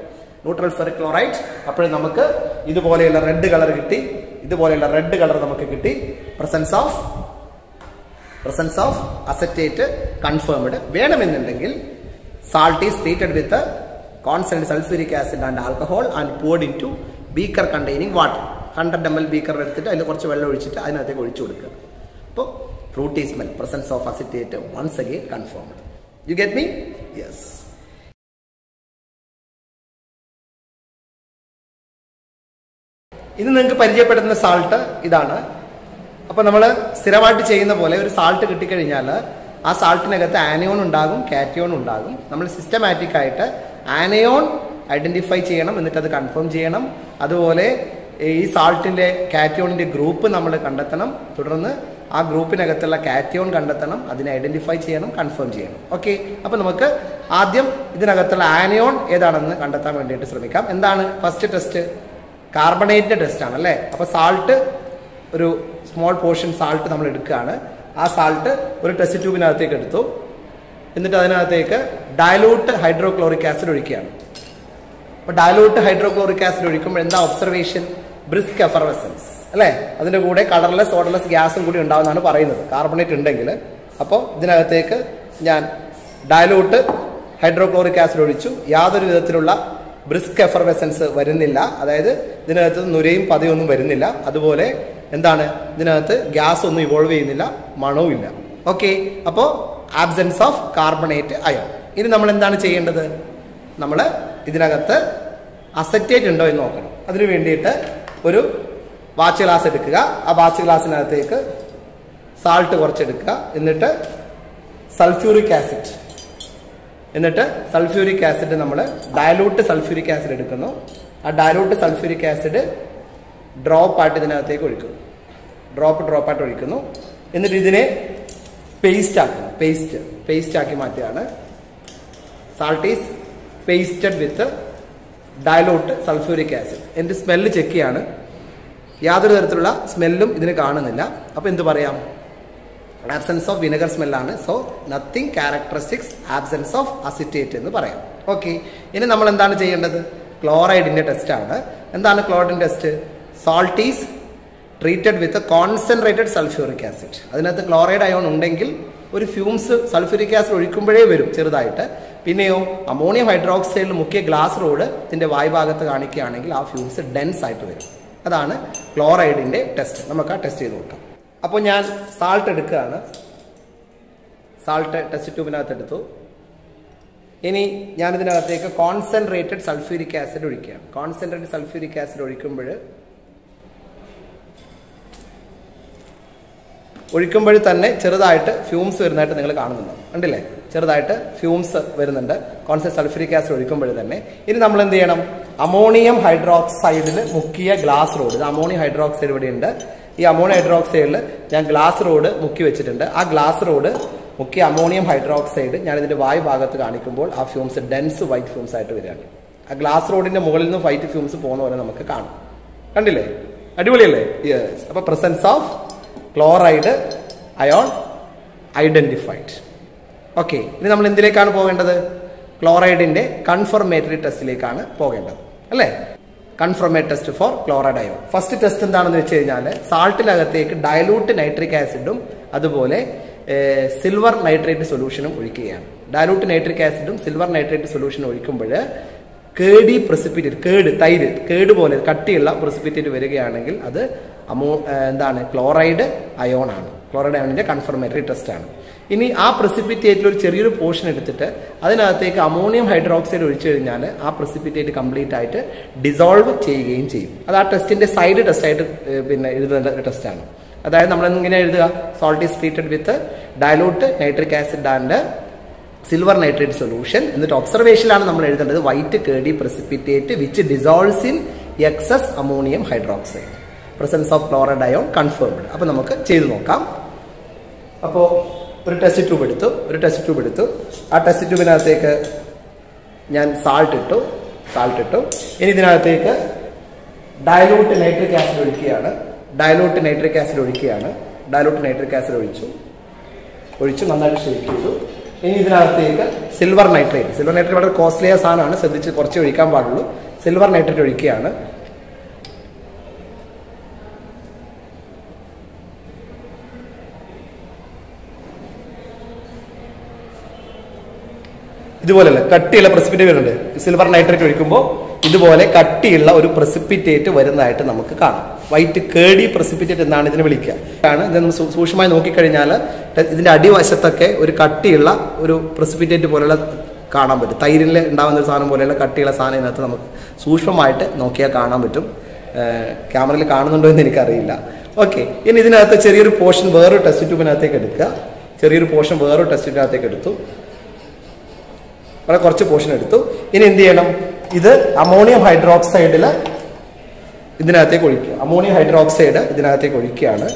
ന്യൂട്രൽ ഫെറിക് ക്ലോറൈഡ് അപ്പോൾ നമുക്ക് ഇതുപോലെയുള്ള റെഡ് കളർ കിട്ടി. ഇതുപോലെയുള്ള റെഡ് കളർ നമുക്ക് കിട്ടി. Presence of presence of acetate confirmed വേണമെന്നുണ്ടെങ്കിൽ salt is treated with concentrate sulphuric acid and alcohol and poured into beaker containing water hundred M L beaker എടുത്തിട്ട് അതിൽ കുറച്ച് വെള്ളം ഒഴിച്ചിട്ട് അതിനകത്തേക്ക് ഒഴിച്ചു കൊടുക്കുക. അപ്പോൾ fruity smell presence of acetate once again confirmed you get me yes ഇത് നിങ്ങൾക്ക് പരിചയപ്പെടുന്ന സാൾട്ട് ഇതാണ്. അപ്പൊ നമ്മൾ സ്ഥിരമായിട്ട് ചെയ്യുന്ന പോലെ ഒരു സാൾട്ട് കിട്ടിക്കഴിഞ്ഞാൽ ആ സാൾട്ടിനകത്ത് ആനയോൺ ഉണ്ടാകും കാറ്റിയോൺ ഉണ്ടാകും. നമ്മൾ സിസ്റ്റമാറ്റിക് ആയിട്ട് ആനയോൺ ഐഡന്റിഫൈ ചെയ്യണം എന്നിട്ട് അത് കൺഫേം ചെയ്യണം. അതുപോലെ ഈ സാൾട്ടിന്റെ കാറ്റിയോണിന്റെ ഗ്രൂപ്പ് നമ്മൾ കണ്ടെത്തണം. തുടർന്ന് ആ ഗ്രൂപ്പിനകത്തുള്ള കാറ്റിയോൺ കണ്ടെത്തണം അതിനെ ഐഡന്റിഫൈ ചെയ്യണം കൺഫേം ചെയ്യണം. ഓക്കെ അപ്പൊ നമുക്ക് ആദ്യം ഇതിനകത്തുള്ള ആനയോൺ ഏതാണെന്ന് കണ്ടെത്താൻ വേണ്ടിയിട്ട് ശ്രമിക്കാം. എന്താണ് ഫസ്റ്റ് ടെസ്റ്റ് കാർബണേറ്റിന്റെ ടെസ്റ്റ് ആണ് അല്ലേ അപ്പൊ സാൾട്ട് ഒരു സ്മോൾ പോർഷൻ സാൾട്ട് നമ്മൾ എടുക്കുകയാണ്. ആ സാൾട്ട് ഒരു ടെസ്റ്റ് ട്യൂബിനകത്തേക്ക് എടുത്തു. എന്നിട്ട് അതിനകത്തേക്ക് ഡയലൂട്ട് ഹൈഡ്രോക്ലോറിക് ആസിഡ് ഒഴിക്കുകയാണ്. അപ്പോൾ ഡയലൂട്ട് ഹൈഡ്രോക്ലോറിക് ആസിഡ് ഒഴിക്കുമ്പോൾ എന്താ ഒബ്സർവേഷൻ ബ്രിസ്ക് എഫർവെസൻസ് അല്ലേ? അതിന്റെ കൂടെ കളർലെസ് ഓർഡർലെസ് ഗ്യാസും കൂടി ഉണ്ടാവുന്നതാണ് പറയുന്നത്. കാർബണേറ്റ് ഉണ്ടെങ്കിൽ. അപ്പോൾ ഇതിനകത്തേക്ക് ഞാൻ ഡയലൂട്ട് ഹൈഡ്രോക്ലോറിക് ആസിഡ് ഒഴിച്ചു. യാതൊരു വിധത്തിലുള്ള ബ്രിസ്ക് എഫർവെസൻസ് വരുന്നില്ല. അതായത് ഇതിനകത്ത് നുരയും പതയൊന്നും വരുന്നില്ല. അതുപോലെ എന്താണ്? ഇതിനകത്ത് ഗ്യാസ് ഒന്നും ഇവോൾവ് ചെയ്യുന്നില്ല മണവും ഇല്ല. ഓക്കെ അപ്പോൾ ആബ്സെൻസ് ഓഫ് കാർബണേറ്റ് അയോൺ ഇനി നമ്മൾ എന്താണ് ചെയ്യേണ്ടത്? നമ്മൾ ഇതിനകത്ത് അസറ്റേറ്റ് ഉണ്ടോ എന്ന് നോക്കണം. അതിനു വേണ്ടിയിട്ട് ഒരു വാച്ച് ഗ്ലാസ് എടുക്കുക. ആ വാച്ച് ഗ്ലാസ്സിനകത്തേക്ക് സാൾട്ട് കുറച്ചെടുക്കുക. എന്നിട്ട് സൾഫ്യൂറിക് ആസിഡ് എന്നിട്ട് സൾഫ്യൂരിക് ആസിഡ് നമ്മൾ ഡയലൂട്ട് സൾഫ്യൂരിക് ആസിഡ് എടുക്കുന്നു. ആ ഡയലൂട്ട് സൾഫ്യൂരിക് ആസിഡ് ഡ്രോപ്പ് ആയിട്ട് ഇതിനകത്തേക്ക് ഒഴിക്കുന്നു. ഡ്രോപ്പ് ഡ്രോപ്പായിട്ട് ഒഴിക്കുന്നു. എന്നിട്ട് ഇതിനെ പേസ്റ്റ് ആക്കുന്നു. പേസ്റ്റ് പേസ്റ്റ് ആക്കി മാറ്റുകയാണ് salt is pasted with dilute sulphuric acid എന്റെ സ്മെല്ല് ചെക്ക് ചെയ്യാണ്. യാതൊരു തരത്തിലുള്ള സ്മെല്ലും ഇതിന് കാണുന്നില്ല. അപ്പോൾ എന്ത് പറയാം? ആബ്സെൻസ് ഓഫ് വിനെഗർ സ്മെല്ലാണ് so nothing characteristics absence of acetate എന്ന് പറയാം. ഓക്കെ ഇനി നമ്മൾ എന്താണ് ചെയ്യേണ്ടത്? ക്ലോറൈഡിന്റെ ടെസ്റ്റ് ആണ്. എന്താണ് ക്ലോറൈഡിന്റെ test salt is treated with concentrated sulphuric acid അതിനകത്ത് ക്ലോറൈഡ് അയോൺ ഉണ്ടെങ്കിൽ ഒരു ഫ്യൂംസ് സൾഫ്യൂരിക് ആസിഡ് ഒഴിക്കുമ്പോഴേ വരും ചെറുതായിട്ട്. പിന്നെയോ അമോണിയം ഹൈഡ്രോക്സൈഡിൽ മുക്കിയ ഗ്ലാസ് റോഡ് ഇതിന്റെ വായ്ഭാഗത്ത് കാണിക്കുകയാണെങ്കിൽ ആ ഫ്യൂംസ് ഡെൻസ് ആയിട്ട് വരും. അതാണ് ക്ലോറൈഡിന്റെ ടെസ്റ്റ് നമുക്ക് ആ ടെസ്റ്റ് ചെയ്ത് നോക്കാം. അപ്പോൾ ഞാൻ സാൾട്ട് എടുക്കുകയാണ്. സാൾട്ട് ടെസ്റ്റ് ട്യൂബിനകത്ത് എടുത്തു. ഇനി ഞാനിതിനകത്തേക്ക് കോൺസെൻട്രേറ്റഡ് സൾഫ്യൂരിക് ആസിഡ് ഒഴിക്കുകയാണ്. കോൺസെൻട്രേറ്റഡ് സൾഫ്യൂരിക് ആസിഡ് ഒഴിക്കുമ്പോൾ ഒഴിക്കുമ്പോൾ തന്നെ ചെറുതായിട്ട് ഫ്യൂംസ് വരുന്നതായിട്ട് നിങ്ങൾ കാണുന്നുണ്ട്. കണ്ടില്ലേ? ചെറുതായിട്ട് ഫ്യൂംസ് വരുന്നുണ്ട്. കോൺസെന്റ് സൾഫ്യൂരിക് ആസിഡ് ഒഴിക്കുമ്പോൾ തന്നെ. ഇനി നമ്മൾ എന്ത് ചെയ്യണം? അമോണിയം ഹൈഡ്രോക്സൈഡിൽ മുക്കിയ ഗ്ലാസ് റോഡ് ഇത് അമോണിയം ഹൈഡ്രോക്സൈഡ് ഇവിടെ ഉണ്ട്. ഈ അമോണിയം ഹൈഡ്രോക്സൈഡിൽ ഞാൻ ഗ്ലാസ് റോഡ് മുക്കി വെച്ചിട്ടുണ്ട്. ആ ഗ്ലാസ് റോഡ് മുക്കിയ അമോണിയം ഹൈഡ്രോക്സൈഡ് ഞാൻ ഇതിന്റെ വായു ഭാഗത്ത് കാണിക്കുമ്പോൾ ആ ഫ്യൂംസ് ഡെൻസ് വൈറ്റ് ഫ്യൂംസ് ആയിട്ട് വരികയാണ്. ആ ഗ്ലാസ് റോഡിന്റെ മുകളിൽ നിന്ന് വൈറ്റ് ഫ്യൂംസ് പോകുന്ന പോലെ നമുക്ക് കാണാം. കണ്ടില്ലേ? അടിപൊളിയല്ലേ? യെസ് അപ്പൊ presence of chloride ion identified. Okay ഇനി നമ്മൾ എന്തിലേക്കാണ് പോകേണ്ടത്? ക്ലോറൈഡിന്റെ കൺഫർമേറ്ററി ടെസ്റ്റിലേക്കാണ് പോകേണ്ടത്. അല്ലേ? Confirmatory test for chloride ion. First test എന്താണെന്ന് വെച്ച് കഴിഞ്ഞാൽ സാൾട്ടിനകത്തേക്ക് ഡയലൂട്ട് നൈട്രിക് ആസിഡും അതുപോലെ സിൽവർ നൈട്രേറ്റ് സൊല്യൂഷനും ഒഴിക്കുകയാണ്. ഡയലൂട്ട് നൈട്രിക് ആസിഡും സിൽവർ നൈട്രേറ്റ് സൊല്യൂഷനും ഒഴിക്കുമ്പോൾ കേടി പ്രസിപ്പിറ്റേറ്റ് കേട് തൈര് കേട് പോലെ കട്ടിയുള്ള പ്രസിപ്പിറ്റേറ്റ് വരികയാണെങ്കിൽ അത് അമോ എന്താണ് ക്ലോറൈഡ് അയോൺ ആണ്. ക്ലോറൈഡ് അയോണിന്റെ കൺഫർമേറ്ററി ടെസ്റ്റ് ആണ്. ഇനി ആ പ്രസിപ്പിറ്റേറ്റിൽ ഒരു ചെറിയൊരു പോർഷൻ എടുത്തിട്ട് അതിനകത്തേക്ക് അമോണിയം ഹൈഡ്രോക്സൈഡ് ഒഴിച്ചു കഴിഞ്ഞാൽ ആ പ്രസിപ്പിറ്റേറ്റ് കംപ്ലീറ്റ് ആയിട്ട് ഡിസോൾവ് ചെയ്യുകയും ചെയ്യും. അത് ആ ടെസ്റ്റിന്റെ സൈഡ് ടെസ്റ്റ് ആയിട്ട് പിന്നെ എഴുതേണ്ട ആണ്. അതായത് നമ്മൾ ഇങ്ങനെ എഴുതുക? Salt is treated with dilute nitric acid and silver nitrate solution എന്നിട്ട് ഒബ്സർവേഷനിലാണ് നമ്മൾ എഴുതേണ്ടത്. White curdy precipitate which dissolves in excess ammonium hydroxide presence of chloride ion confirmed അപ്പോൾ നമുക്ക് ചെയ്തു നോക്കാം. അപ്പോൾ ഒരു ടെസ്റ്റ് ട്യൂബ് എടുത്തു. ഒരു ടെസ്റ്റ് ട്യൂബ് എടുത്തു. ആ ടെസ്റ്റ് ട്യൂബിനകത്തേക്ക് ഞാൻ സാൾട്ട് ഇട്ടു. സാൾട്ട് ഇട്ടു. ഇനി ഇതിനകത്തേക്ക് ഡയലൂട്ട് നൈട്രിക് ആസിഡ് ഒഴിക്കുകയാണ്. ഡയലൂട്ട് നൈട്രിക് ആസിഡ് ഒഴിക്കുകയാണ്. ഡയലൂട്ട് നൈട്രിക് ആസിഡ് ഒഴിച്ചു. ഒഴിച്ച് നന്നായിട്ട് ഷേക്ക് ചെയ്തു. ഇനി ഇതിനകത്തേക്ക് സിൽവർ നൈട്രേറ്റ് സിൽവർ നൈട്രേറ്റ് വളരെ കോസ്റ്റ്ലിയ സാധനമാണ്. ശ്രദ്ധിച്ച് കുറച്ച് ഒഴിക്കാൻ പാടുള്ളൂ. Silver nitrate ഒഴിക്കുകയാണ്. ഇതുപോലെയല്ല കട്ടിയുള്ള പ്രസിപ്പിറ്റ് വരുന്നുണ്ട്. സിൽവർ നൈട്രേറ്റ് ഒഴിക്കുമ്പോൾ ഇതുപോലെ കട്ടിയുള്ള ഒരു പ്രസിപ്പിറ്റേറ്റ് വരുന്നതായിട്ട് നമുക്ക് കാണാം. വൈറ്റ് കേടി പ്രസിപ്പിറ്റേറ്റ് എന്നാണ് ഇതിനെ വിളിക്കുക. ആണ് ഇത് സൂക്ഷ്മമായി നോക്കിക്കഴിഞ്ഞാൽ ഇതിന്റെ അടിവശത്തൊക്കെ ഒരു കട്ടിയുള്ള ഒരു പ്രസിപ്പിറ്റേറ്റ് പോലെയുള്ള കാണാൻ പറ്റും. തൈരിൽ ഉണ്ടാകുന്ന ഒരു സാധനം പോലെയുള്ള കട്ടിയുള്ള സാധനം ഇതിനകത്ത് നമുക്ക് സൂക്ഷ്മമായിട്ട് നോക്കിയാൽ കാണാൻ പറ്റും. ക്യാമറയിൽ കാണുന്നുണ്ടോ എന്ന് എനിക്കറിയില്ല. ഓക്കെ ഇനി ഇതിനകത്ത് ചെറിയൊരു പോർഷൻ വേറൊരു ടെസ്റ്റ് ട്യൂബിനകത്തേക്ക് എടുക്കുക. ചെറിയൊരു പോർഷൻ വേറൊരു ടെസ്റ്റ് ട്യൂബിനകത്തേക്ക് എടുത്തു. വളരെ കുറച്ച് പോർഷൻ എടുത്തു. ഇനി എന്ത് ചെയ്യണം? ഇത് അമോണിയം ഹൈഡ്രോക്സൈഡിൽ ഇതിനകത്തേക്ക് ഒഴിക്കുക. അമോണിയം ഹൈഡ്രോക്സൈഡ് ഇതിനകത്തേക്ക് ഒഴിക്കുകയാണ്.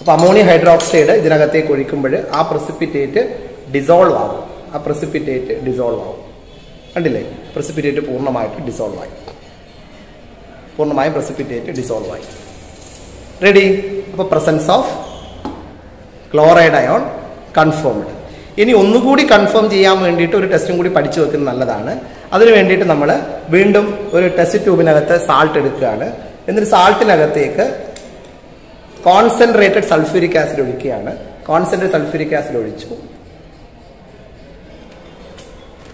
അപ്പോൾ അമോണിയം ഹൈഡ്രോക്സൈഡ് ഇതിനകത്തേക്ക് ഒഴിക്കുമ്പോൾ ആ പ്രസിപ്പിറ്റേറ്റ് ഡിസോൾവ് ആവും. ആ പ്രസിപ്പിറ്റേറ്റ് ഡിസോൾവ് ആവും. കണ്ടില്ലേ? പ്രസിപ്പിറ്റേറ്റ് പൂർണമായിട്ട് ഡിസോൾവ് ആയി. പൂർണമായും പ്രസിപ്പിറ്റേറ്റ് ഡിസോൾവ് ആയി. റെഡി അപ്പോൾ presence of chloride ion confirmed ഇനി ഒന്നുകൂടി കൺഫേം ചെയ്യാൻ വേണ്ടിയിട്ട് ഒരു ടെസ്റ്റും കൂടി പഠിച്ചു വെക്കുന്നത് നല്ലതാണ്. അതിന് വേണ്ടിയിട്ട് നമ്മൾ വീണ്ടും ഒരു ടെസ്റ്റ് ട്യൂബിനകത്ത് സാൾട്ട് എടുക്കുകയാണ്. എന്നിട്ട് സാൾട്ടിനകത്തേക്ക് കോൺസെൻട്രേറ്റഡ് സൾഫ്യൂരിക് ആസിഡ് ഒഴിക്കുകയാണ്. കോൺസെൻട്രേറ്റ് സൾഫ്യൂരിക് ആസിഡ് ഒഴിച്ചു.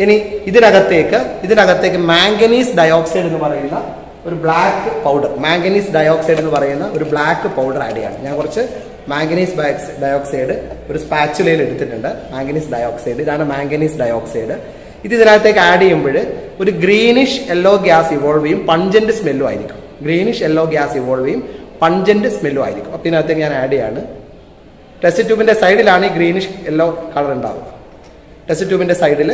ഇനി ഇതിനകത്തേക്ക് ഇതിനകത്തേക്ക് മാംഗനീസ് ഡയോക്സൈഡ് എന്ന് പറയുന്ന ഒരു ബ്ലാക്ക് പൗഡർ മാംഗനീസ് ഡയോക്സൈഡ് എന്ന് പറയുന്ന ഒരു ബ്ലാക്ക് പൗഡർ ആഡ് ചെയ്യാണ്. ഞാൻ കുറച്ച് മാംഗനീസ് ഡയോക്സൈഡ് ഒരു സ്പാച്ചുലയിൽ എടുത്തിട്ടുണ്ട്. മാംഗനീസ് ഡയോക്സൈഡ് ഇതാണ് മാംഗനീസ് ഡയോക്സൈഡ് ഇത് ഇതിനകത്തേക്ക് ആഡ് ചെയ്യുമ്പോൾ ഒരു ഗ്രീനിഷ് യെല്ലോ ഗ്യാസ് ഇവോൾവ് ചെയ്യും പഞ്ചന്റ് സ്മെല്ലും ആയിരിക്കും. ഗ്രീനിഷ് യെല്ലോ ഗ്യാസ് ഇവോൾവ് ചെയ്യും പഞ്ചന്റ് സ്മെല്ലും ആയിരിക്കും. അപ്പോൾ ഇതിനകത്തേക്ക് ഞാൻ ആഡ് ചെയ്യാണ്. ടെസ്റ്റ് ട്യൂബിന്റെ സൈഡിലാണ് ഈ ഗ്രീനിഷ് യെല്ലോ കളർ ഉണ്ടാവുക. ടെസ്റ്റ് ട്യൂബിന്റെ സൈഡിൽ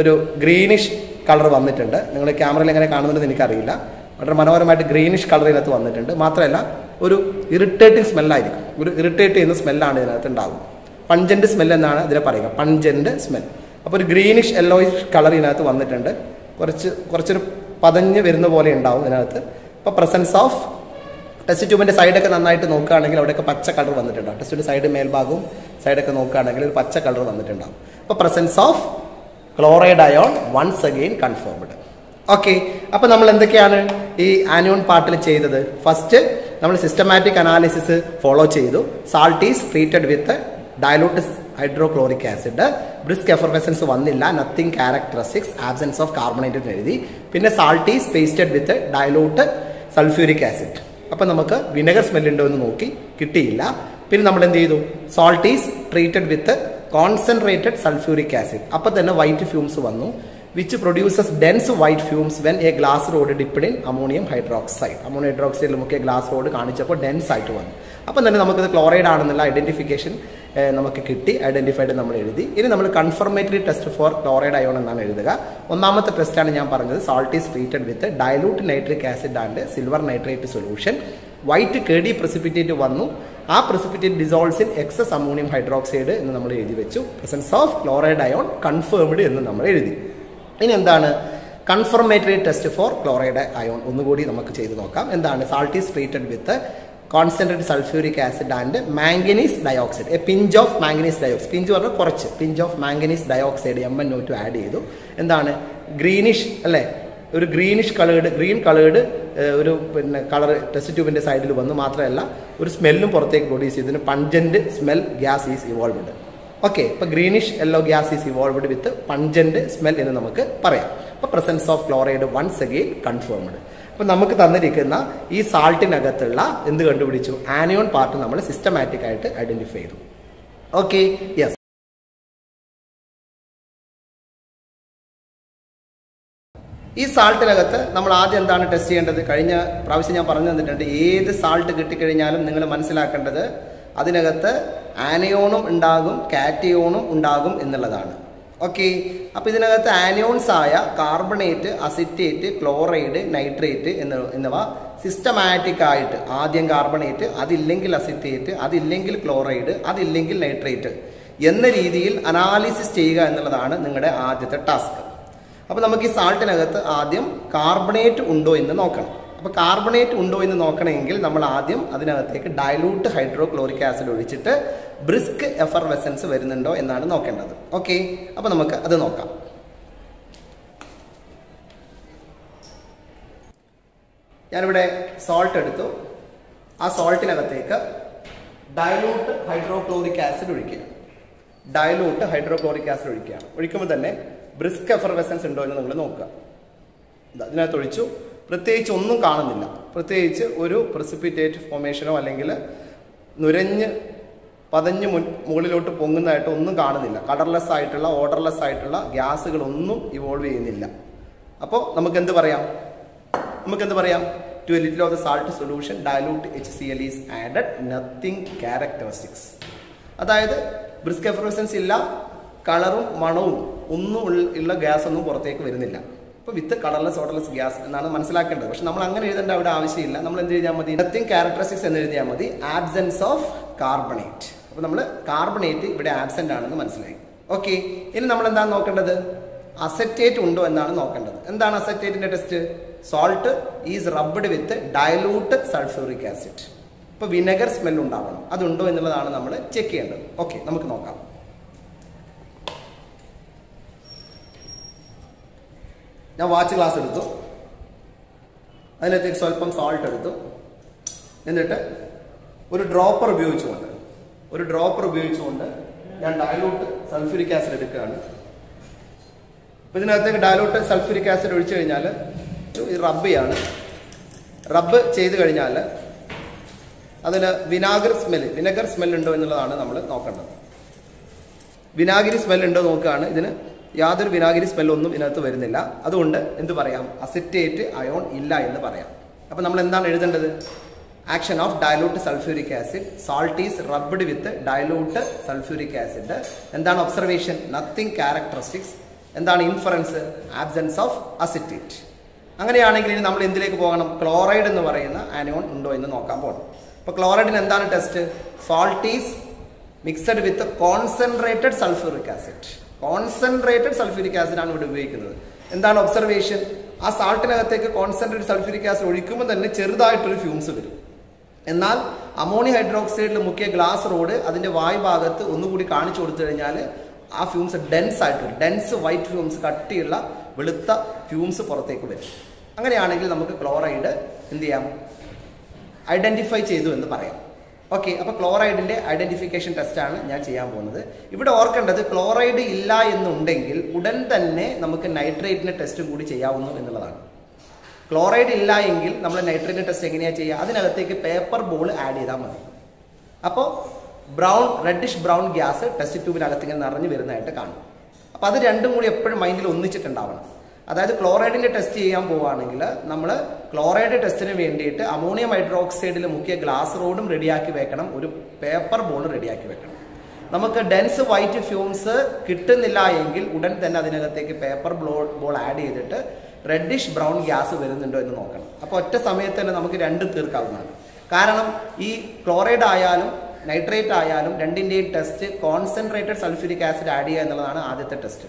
ഒരു ഗ്രീനിഷ് കളർ വന്നിട്ടുണ്ട്. നിങ്ങൾ ക്യാമറയിൽ എങ്ങനെ കാണുന്നുണ്ടെന്ന് എനിക്കറിയില്ല. വളരെ മനോഹരമായിട്ട് ഗ്രീനിഷ് കളർ ഇതിനകത്ത് വന്നിട്ടുണ്ട്. മാത്രമല്ല ഒരു ഇറിറ്റേറ്റിംഗ് സ്മെല്ലായിരിക്കും ഒരു ഇറിറ്റേറ്റ് ചെയ്യുന്ന സ്മെല്ലാണ് ഇതിനകത്ത് ഉണ്ടാവുക. പഞ്ചന്റ് സ്മെൽ എന്നാണ് ഇതിനെ പറയുക. പഞ്ചന്റ് സ്മെൽ അപ്പോൾ ഒരു ഗ്രീനിഷ് യെല്ലോയിഷ് കളർ ഇതിനകത്ത് വന്നിട്ടുണ്ട്. കുറച്ച് കുറച്ചൊരു പതഞ്ഞ് വരുന്ന പോലെ ഉണ്ടാവും ഇതിനകത്ത്. അപ്പോൾ പ്രസൻസ് ഓഫ് ടെസ്റ്റ് ട്യൂബിന്റെ സൈഡൊക്കെ നന്നായിട്ട് നോക്കുകയാണെങ്കിൽ അവിടെയൊക്കെ പച്ച കളർ വന്നിട്ടുണ്ടാവും. ടെസ്റ്റിന്റെ സൈഡ് മേൽഭാഗവും സൈഡൊക്കെ നോക്കുകയാണെങ്കിൽ ഒരു പച്ച കളർ വന്നിട്ടുണ്ടാവും. അപ്പോൾ presence of chloride ion once again confirmed okay അപ്പോൾ നമ്മൾ എന്തൊക്കെയാണ് ഈ ആനുവൺ പാർട്ടിൽ ചെയ്തത്? ഫസ്റ്റ് നമ്മൾ സിസ്റ്റമാറ്റിക് അനാലിസിസ് ഫോളോ ചെയ്തു. Salt is treated with dilute hydrochloric acid brisk effervescence വന്നില്ല nothing characteristics absence of carbonated എഴുതി. പിന്നെ salt is pasted with dilute sulphuric acid അപ്പൊ നമുക്ക് വിനെഗർ സ്മെൽ ഉണ്ടോ എന്ന് നോക്കി കിട്ടിയില്ല. പിന്നെ നമ്മൾ എന്ത് ചെയ്തു? Salt is treated with concentrated sulphuric acid അപ്പൊ തന്നെ വൈറ്റ് ഫ്യൂംസ് വന്നു which produces dense white fumes when a glass rod dipped in ammonium hydroxide ammonium ഹൈഡ്രോക്സൈഡിൽ നമുക്ക് ഗ്ലാസ് റോഡ് കാണിച്ചപ്പോൾ ഡെൻസ് ആയിട്ട് വന്നു. അപ്പം തന്നെ നമുക്കിത് ക്ലോറൈഡ് ആണെന്നുള്ള ഐഡന്റിഫിക്കേഷൻ നമുക്ക് കിട്ടി ഐഡന്റിഫൈഡ് നമ്മൾ എഴുതി. ഇനി നമ്മൾ confirmatory test for chloride ion എന്നാണ് എഴുതുക. ഒന്നാമത്തെ ടെസ്റ്റാണ് ഞാൻ പറഞ്ഞത് salt is treated with dilute nitric acid and silver nitrate solution white curdy precipitate വന്നു. ആ precipitate dissolves in excess ammonium hydroxide എന്ന് നമ്മൾ എഴുതി വെച്ചു. Presence of chloride ion confirmed എന്ന് നമ്മൾ എഴുതി. ഇനി എന്താണ്? Confirmatory test for chloride ion ഒന്നുകൂടി നമുക്ക് ചെയ്ത് നോക്കാം. എന്താണ്? Salt is treated with concentrate sulphuric acid and manganese dioxide a pinch of manganese dioxide pinch പറഞ്ഞാൽ കുറച്ച്. Pinch of manganese dioxide M N O two add ചെയ്തു. എന്താണ്? ഗ്രീനിഷ് അല്ലേ? ഒരു ഗ്രീനിഷ് കളേർഡ് ഗ്രീൻ കളേർഡ് ഒരു പിന്നെ കളർ ടെസ്റ്റ് ട്യൂബിന്റെ സൈഡിൽ വന്നു. മാത്രമല്ല ഒരു സ്മെല്ലും പുറത്തേക്ക് പ്രൊഡ്യൂസ് ചെയ്തതിന് pungent smell gas is evolved okay ഇപ്പോൾ greenish yellow gas is evolved with pungent smell എന്ന് നമുക്ക് പറയാം. അപ്പോൾ presence of chloride once again confirmed അപ്പൊ നമുക്ക് തന്നിരിക്കുന്ന ഈ സാൾട്ടിനകത്തുള്ള എന്ത് കണ്ടുപിടിച്ചു? ആനിയോൺ പാർട്ട് നമ്മൾ സിസ്റ്റമാറ്റിക് ആയിട്ട് ഐഡന്റിഫൈ ചെയ്തു. ഓക്കെ യെസ് ഈ സാൾട്ടിനകത്ത് നമ്മൾ ആദ്യം എന്താണ് ടെസ്റ്റ് ചെയ്യേണ്ടത്? കഴിഞ്ഞ പ്രാവശ്യം ഞാൻ പറഞ്ഞു തന്നിട്ടുണ്ട് ഏത് സാൾട്ട് കിട്ടിക്കഴിഞ്ഞാലും നിങ്ങൾ മനസ്സിലാക്കേണ്ടത് അതിനകത്ത് ആനയോണും ഉണ്ടാകും കാറ്റിയോണും ഉണ്ടാകും എന്നുള്ളതാണ്. ഓക്കെ അപ്പൊ ഇതിനകത്ത് ആനിയോൺസ് ആയ കാർബണേറ്റ് അസിറ്റേറ്റ് ക്ലോറൈഡ് നൈട്രേറ്റ് എന്ന എന്നിവ സിസ്റ്റമാറ്റിക് ആയിട്ട് ആദ്യം കാർബണേറ്റ് അതില്ലെങ്കിൽ അസിറ്റേറ്റ് അതില്ലെങ്കിൽ ക്ലോറൈഡ് അതില്ലെങ്കിൽ നൈട്രേറ്റ് എന്ന രീതിയിൽ അനാലിസിസ് ചെയ്യുക എന്നുള്ളതാണ് നിങ്ങളുടെ ആദ്യത്തെ ടാസ്ക് അപ്പൊ നമുക്ക് ഈ സാൾട്ടിനകത്ത് ആദ്യം കാർബണേറ്റ് ഉണ്ടോ എന്ന് നോക്കണം. അപ്പൊ കാർബണേറ്റ് ഉണ്ടോ എന്ന് നോക്കണമെങ്കിൽ നമ്മൾ ആദ്യം അതിനകത്തേക്ക് ഡയലൂട്ട് ഹൈഡ്രോക്ലോറിക് ആസിഡ് ഒഴിച്ചിട്ട് ബ്രിസ്ക് എഫർവെസൻസ് വരുന്നുണ്ടോ എന്നാണ് നോക്കേണ്ടത്. ഓക്കെ അപ്പൊ നമുക്ക് അത് നോക്കാം. ഞാനിവിടെ സോൾട്ട് എടുത്തു. ആ സോൾട്ടിനകത്തേക്ക് ഡയലൂട്ട് ഹൈഡ്രോക്ലോറിക് ആസിഡ് ഒഴിക്കുക. ഡയലൂട്ട് ഹൈഡ്രോക്ലോറിക് ആസിഡ് ഒഴിക്കുകയാണ്. ഒഴിക്കുമ്പോൾ തന്നെ ബ്രിസ്ക് എഫർവെസൻസ് ഉണ്ടോ എന്ന് നമ്മൾ നോക്കുക. അതിനകത്ത് ഒഴിച്ചു. പ്രത്യേകിച്ച് ഒന്നും കാണുന്നില്ല. പ്രത്യേകിച്ച് ഒരു പ്രസിപ്പിറ്റേറ്റ് ഫോമേഷനോ അല്ലെങ്കിൽ നുരഞ്ഞ് പതഞ്ഞ് മുൻ മുകളിലോട്ട് പൊങ്ങുന്നതായിട്ട് ഒന്നും കാണുന്നില്ല. കളർലെസ് ആയിട്ടുള്ള ഓർഡർലെസ് ആയിട്ടുള്ള ഗ്യാസുകളൊന്നും ഇവോൾവ് ചെയ്യുന്നില്ല. അപ്പോൾ നമുക്ക് എന്ത് പറയാം? നമുക്ക് എന്ത് പറയാം? To a little of the salt solution dilute H C L is added nothing characteristics അതായത് ബ്രിസ്ക് ഇല്ല കളറും മണവും ഒന്നും ഉള്ള- ഉള്ള ഗ്യാസ് ഒന്നും പുറത്തേക്ക് വരുന്നില്ല. അപ്പോൾ വിത്ത് കളർലെസ് ഓർഡർലെസ് ഗ്യാസ് എന്നാണ് മനസ്സിലാക്കേണ്ടത്. പക്ഷെ നമ്മൾ അങ്ങനെ എഴുതേണ്ട അവിടെ ആവശ്യമില്ല. നമ്മൾ എന്ത് ചെയ്താൽ മതി? നത്തിങ് ക്യാരക്ടറിസ്റ്റിക്സ് എന്ന് എഴുതിയാൽ മതി. ആബ്സെൻസ് ഓഫ് കാർബണേറ്റ് അപ്പോൾ നമ്മൾ കാർബണേറ്റ് ഇവിടെ ആബ്സെന്റ് ആണെന്ന് മനസ്സിലായി. ഓക്കെ ഇനി നമ്മൾ എന്താണ് നോക്കേണ്ടത്? അസറ്റേറ്റ് ഉണ്ടോ എന്നാണ് നോക്കേണ്ടത്. എന്താണ് അസറ്റേറ്റിന്റെ test salt is rubbed with dilute sulphuric acid ഇപ്പൊ വിനെഗർ സ്മെൽ ഉണ്ടാവണം. അതുണ്ടോ എന്നുള്ളതാണ് നമ്മൾ ചെക്ക് ചെയ്യേണ്ടത്. ഓക്കെ നമുക്ക് നോക്കാം. ഞാൻ വാച്ച് ഗ്ലാസ് എടുത്തു. അതിനകത്തേക്ക് സ്വല്പം സോൾട്ട് എടുത്തു. എന്നിട്ട് ഒരു ഡ്രോപ്പർ ഉപയോഗിച്ചുകൊണ്ട് ഒരു ഡ്രോപ്പർ ഉപയോഗിച്ചുകൊണ്ട് ഞാൻ ഡയലൂട്ട് സൾഫ്യൂരിക് ആസിഡ് എടുക്കുകയാണ്. അപ്പൊ ഇതിനകത്തേക്ക് ഡയലൂട്ട് സൾഫ്യൂരിക് ആസിഡ് ഒഴിച്ചു കഴിഞ്ഞാൽ ഇത് റബ്ബ് ചെയ്യാണ് റബ്ബ് ചെയ്ത് കഴിഞ്ഞാൽ അതിൽ വിനാഗർ വിനെഗർ സ്മെൽ ഉണ്ടോ എന്നുള്ളതാണ് നമ്മൾ നോക്കേണ്ടത്. വിനാഗിരി സ്മെൽ ഉണ്ടോ നോക്കുകയാണ് ഇതിന്. യാതൊരു വിനാഗിരി സ്മെല്ലൊന്നും ഇതിനകത്ത് വരുന്നില്ല. അതുകൊണ്ട് എന്ത് പറയാം? അസിറ്റേറ്റ് അയോൺ ഇല്ല എന്ന് പറയാം. അപ്പൊ നമ്മൾ എന്താണ് എഴുതേണ്ടത്? Action of dilute sulphuric acid salt is rubbed with dilute sulphuric acid. എന്താണ് ഒബ്സർവേഷൻ? Nothing characteristics. എന്താണ് ഇൻഫറൻസ്? Absence of acetate. അങ്ങനെയാണെങ്കിൽ നമ്മൾ എന്തിലേക്ക് പോകണം? ക്ലോറൈഡ് എന്ന് പറയുന്ന ആനോൺ ഉണ്ടോ എന്ന് നോക്കാൻ പോകണം അപ്പോൾ ക്ലോറൈഡിന് എന്താണ് test? Salt is mixed with concentrated sulphuric acid. Concentrated sulphuric acid ആണ് ഇവിടെ ഉപയോഗിക്കുന്നത്. എന്താണ് ഒബ്സർവേഷൻ ആ സാൾട്ടിനകത്തേക്ക് കോൺസെൻട്രേറ്റഡ് സൾഫ്യൂരിക് ആസിഡ് ഒഴിക്കുമ്പോൾ തന്നെ ചെറുതായിട്ടൊരു ഫ്യൂംസ് വരും. എന്നാൽ അമോണിയ ഹൈഡ്രോക്സൈഡിൽ മുക്കിയ ഗ്ലാസ് റോഡ് അതിന്റെ വായു ഭാഗത്ത് ഒന്നുകൂടി കാണിച്ചു കൊടുത്തു കഴിഞ്ഞാൽ ആ ഫ്യൂംസ് ഡെൻസ് ആയിട്ട് വരും. ഡെൻസ് വൈറ്റ് ഫ്യൂംസ് കട്ടിയുള്ള വെളുത്ത ഫ്യൂംസ് പുറത്തേക്ക് വരും. അങ്ങനെയാണെങ്കിൽ നമുക്ക് ക്ലോറൈഡ് എന്ത് ചെയ്യാം? ഐഡന്റിഫൈ ചെയ്തു എന്ന് പറയാം. ഓക്കെ അപ്പോൾ ക്ലോറൈഡിന്റെ ഐഡന്റിഫിക്കേഷൻ ടെസ്റ്റ് ആണ് ഞാൻ ചെയ്യാൻ പോകുന്നത്. ഇവിടെ ഓർക്കേണ്ടത് ക്ലോറൈഡ് ഇല്ല എന്നുണ്ടെങ്കിൽ ഉടൻ തന്നെ നമുക്ക് നൈട്രേറ്റിന്റെ ടെസ്റ്റും കൂടി ചെയ്യാവുന്നു എന്നുള്ളതാണ്. ക്ലോറൈഡ് ഇല്ല എങ്കിൽ നമ്മൾ നൈട്രേറ്റിന്റെ ടെസ്റ്റ് എങ്ങനെയാ ചെയ്യുക? അതിനകത്തേക്ക് പേപ്പർ ബോൾ ആഡ് ചെയ്താൽ മതി. അപ്പോൾ brown reddish brown gas test ട്യൂബിനകത്ത് ഇങ്ങനെ നിറഞ്ഞു വരുന്നതായിട്ട് കാണും. അപ്പോൾ അത് രണ്ടും കൂടി എപ്പോഴും മൈൻഡിൽ ഒന്നിച്ചിട്ടുണ്ടാവണം. അതായത് ക്ലോറൈഡിന്റെ ടെസ്റ്റ് ചെയ്യാൻ പോവുകയാണെങ്കിൽ നമ്മൾ ക്ലോറൈഡ് ടെസ്റ്റിന് വേണ്ടിയിട്ട് അമോണിയം ഹൈഡ്രോക്സൈഡിൽ മുക്കിയ ഗ്ലാസ് റോഡും റെഡിയാക്കി വെക്കണം. ഒരു പേപ്പർ ബോൾ റെഡിയാക്കി വെക്കണം. നമുക്ക് ഡെൻസ് വൈറ്റ് ഫ്യൂംസ് കിട്ടുന്നില്ല എങ്കിൽ ഉടൻ തന്നെ അതിനകത്തേക്ക് പേപ്പർ ബ്ലോ ബോൾ ആഡ് ചെയ്തിട്ട് റെഡിഷ് ബ്രൗൺ ഗ്യാസ് വരുന്നുണ്ടോ എന്ന് നോക്കണം. അപ്പോൾ ഒറ്റ സമയത്ത് തന്നെ നമുക്ക് രണ്ട് തീർക്കാവുന്നതാണ്. കാരണം ഈ ക്ലോറൈഡ് ആയാലും നൈട്രേറ്റ് ആയാലും രണ്ടിന്റെയും test concentrated sulphuric acid add ചെയ്യുക എന്നുള്ളതാണ് ആദ്യത്തെ ടെസ്റ്റ്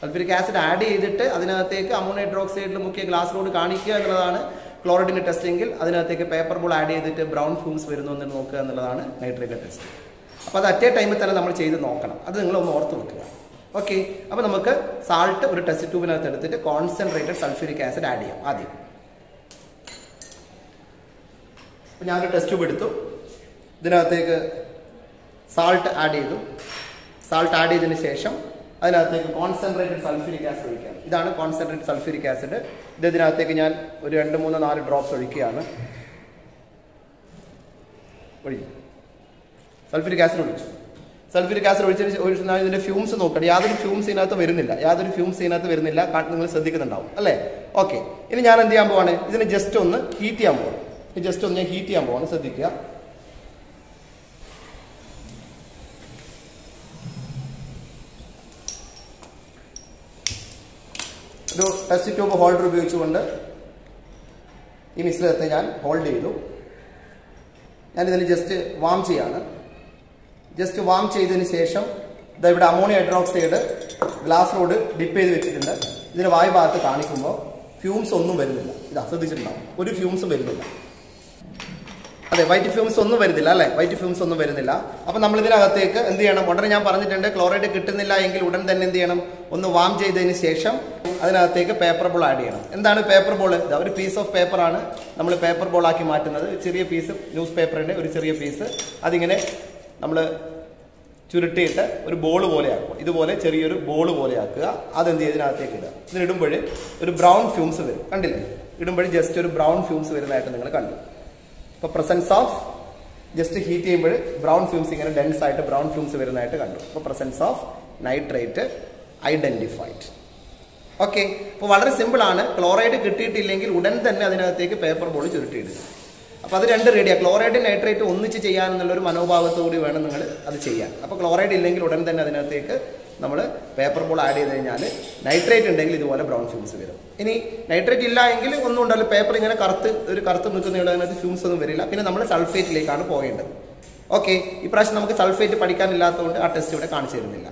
സൾഫ്യൂരിക് ആസിഡ് ആഡ് ചെയ്തിട്ട് അതിനകത്തേക്ക് അമോണിയം ഹൈഡ്രോക്സൈഡിൽ ഗ്ലാസ് റോഡ് കാണിക്കുക എന്നുള്ളതാണ് ക്ലോറൈഡിന്റെ ടെസ്റ്റിങ്ങിൽ അതിനകത്തേക്ക് പേപ്പർ ബോൾ ആഡ് ചെയ്തിട്ട് ബ്രൗൺ ഫ്യൂംസ് വരുന്നു എന്ന് നോക്കുക എന്നുള്ളതാണ് നൈട്രേറ്റ് ടെസ്റ്റ് അപ്പോൾ അത് അറ്റേ ടൈമിൽ തന്നെ നമ്മൾ ചെയ്ത് നോക്കണം. അത് നിങ്ങൾ ഒന്ന് ഓർത്ത് വെക്കുക. ഓക്കെ അപ്പോൾ നമുക്ക് സാൾട്ട് ഒരു ടെസ്റ്റ് ട്യൂബിനകത്ത് എടുത്തിട്ട് കോൺസെൻട്രേറ്റഡ് സൾഫ്യൂരിക് ആസിഡ് ആഡ് ചെയ്യാം ആദ്യം. അപ്പോൾ ഞാനൊരു ടെസ്റ്റ് ട്യൂബ് എടുത്തു. ഇതിനകത്തേക്ക് സാൾട്ട് ആഡ് ചെയ്തു. സാൾട്ട് ആഡ് ചെയ്തതിന് ശേഷം അതിനകത്തേക്ക് കോൺസെൻട്രേറ്റഡ് സൾഫ്യൂരിക് ആസിഡ് ഒഴിക്കാം. ഇതാണ് കോൺസെൻട്രേറ്റഡ് സൾഫ്യൂരിക് ആസിഡ് ഇത് ഇതിനകത്തേക്ക് ഞാൻ ഒരു രണ്ട് മൂന്ന് നാല് ഡ്രോപ്സ് ഒഴിക്കുകയാണ്. ഒഴിക്കും. സൾഫ്യൂരിക് ആസിഡ് ഒഴിച്ചു. സൾഫ്യൂരിക് ആസിഡ് ഒഴിച്ചതിന് ഒഴിച്ചാൽ ഇതിന്റെ ഫ്യൂംസ് നോക്കണം യാതൊരു ഫ്യൂംസ് ഇതിനകത്ത് വരുന്നില്ല. യാതൊരു ഫ്യൂംസ് ഇതിനകത്ത് വരുന്നില്ല. നിങ്ങൾ ശ്രദ്ധിക്കുന്നുണ്ടാവും. അല്ലേ? ഓക്കെ ഇനി ഞാൻ എന്ത് ചെയ്യാൻ പോവാണ്? ഇതിന് ജസ്റ്റ് ഒന്ന് ഹീറ്റ് ചെയ്യാൻ പോവാണ്. ജസ്റ്റ് ഒന്ന് ഞാൻ ഹീറ്റ് ചെയ്യാൻ പോവാണ്. ശ്രദ്ധിക്കുക. ഒരു ടെസ്റ്റ് ട്യൂബ് ഹോൾഡർ ഉപയോഗിച്ചുകൊണ്ട് ഈ മിശ്രിതത്തെ ഞാൻ ഹോൾഡ് ചെയ്തു. ഞാൻ ഇതിന് ജസ്റ്റ് വാം ചെയ്യാണ്. ജസ്റ്റ് വാം ചെയ്തതിന് ശേഷം ഇതാ ഇവിടെ ammonia hydroxide glass rod dip ചെയ്ത് വെച്ചിട്ടുണ്ട്. ഇതിന് വായു ഭാഗത്ത് കാണിക്കുമ്പോൾ ഫ്യൂംസ് ഒന്നും വരുന്നില്ല. ഇത് അശ്രദ്ധിച്ചിട്ടുണ്ടാവും. ഒരു ഫ്യൂംസും വരുന്നില്ല. അതെ വൈറ്റ് ഫ്യൂംസ് ഒന്നും വരുന്നില്ല അല്ലേ? വൈറ്റ് ഫ്യൂംസ് ഒന്നും വരുന്നില്ല. അപ്പൊ നമ്മൾ ഇതിനകത്തേക്ക് എന്ത് ചെയ്യണം? ഉടനെ ഞാൻ പറഞ്ഞിട്ടുണ്ട് ക്ലോറൈഡ് കിട്ടുന്നില്ല എങ്കിൽ ഉടൻ തന്നെ എന്ത് ചെയ്യണം? ഒന്ന് വാം ചെയ്തതിന് ശേഷം അതിനകത്തേക്ക് പേപ്പർ ബോൾ ആഡ് ചെയ്യണം. എന്താണ് പേപ്പർ ബോൾ ഒരു പീസ് ഓഫ് പേപ്പർ ആണ്. നമ്മൾ പേപ്പർ ബോൾ ആക്കി മാറ്റുന്നത്. ചെറിയ പീസ് ന്യൂസ് പേപ്പറിന്റെ ഒരു ചെറിയ പീസ് അതിങ്ങനെ നമ്മൾ ചുരുട്ടിയിട്ട് ഒരു ബോൾ പോലെയാക്കുക ഇതുപോലെ ചെറിയൊരു ബോൾ പോലെയാക്കുക അതെന്ത് ചെയ്ത് ഇതിനകത്തേക്ക് ഇടുക. ഇതിനിടുമ്പോൾ ഒരു ബ്രൗൺ ഫ്യൂംസ് വരും. കണ്ടില്ലേ? ഇടുമ്പോൾ ജസ്റ്റ് ഒരു ബ്രൗൺ ഫ്യൂംസ് വരുന്നതായിട്ട് നിങ്ങൾ കണ്ടു. ഇപ്പോൾ പ്രസൻസ് ഓഫ് ജസ്റ്റ് ഹീറ്റ് ചെയ്യുമ്പോൾ ബ്രൗൺ ഫ്യൂംസ് ഇങ്ങനെ ഡെൻസ് ആയിട്ട് ബ്രൗൺ ഫ്യൂംസ് വരുന്നതായിട്ട് കണ്ടു. അപ്പോൾ presence of nitrate identified okay അപ്പോൾ വളരെ സിമ്പിൾ ആണ്. ക്ലോറൈഡ് കിട്ടിയിട്ടില്ലെങ്കിൽ ഉടൻ തന്നെ അതിനകത്തേക്ക് പേപ്പർ ബോൾ ചുരുട്ടിയിടുക. അപ്പോൾ അത് രണ്ട് റെഡിയാണ് ക്ലോറൈഡ് നൈട്രേറ്റ് ഒന്നിച്ച് ഒരു മനോഭാവത്തോടുകൂടി വേണം നിങ്ങൾ അത് ചെയ്യാൻ. അപ്പോൾ ക്ലോറൈഡ് ഇല്ലെങ്കിൽ ഉടൻ തന്നെ അതിനകത്തേക്ക് നമ്മൾ പേപ്പർ ബോൾ ആഡ് ചെയ്ത് കഴിഞ്ഞാൽ നൈട്രേറ്റ് ഉണ്ടെങ്കിൽ ഇതുപോലെ ബ്രൗൺ ഫ്യൂംസ് വരും. ഇനി നൈട്രേറ്റ് ഇല്ല എങ്കിൽ ഒന്നും ഉണ്ടല്ലോ പേപ്പർ ഇങ്ങനെ കറുത്ത് ഒരു കറുത്ത് നിൽക്കുന്ന അതിനകത്ത് ഫ്യൂംസ് ഒന്നും വരില്ല. പിന്നെ നമ്മൾ സൾഫേറ്റിലേക്കാണ് പോകേണ്ടത്. ഓക്കെ ഇപ്രാവശ്യം നമുക്ക് സൾഫേറ്റ് പഠിക്കാനില്ലാത്തതുകൊണ്ട് ആ ടെസ്റ്റ് ഇവിടെ കാണിച്ചു തരുന്നില്ല.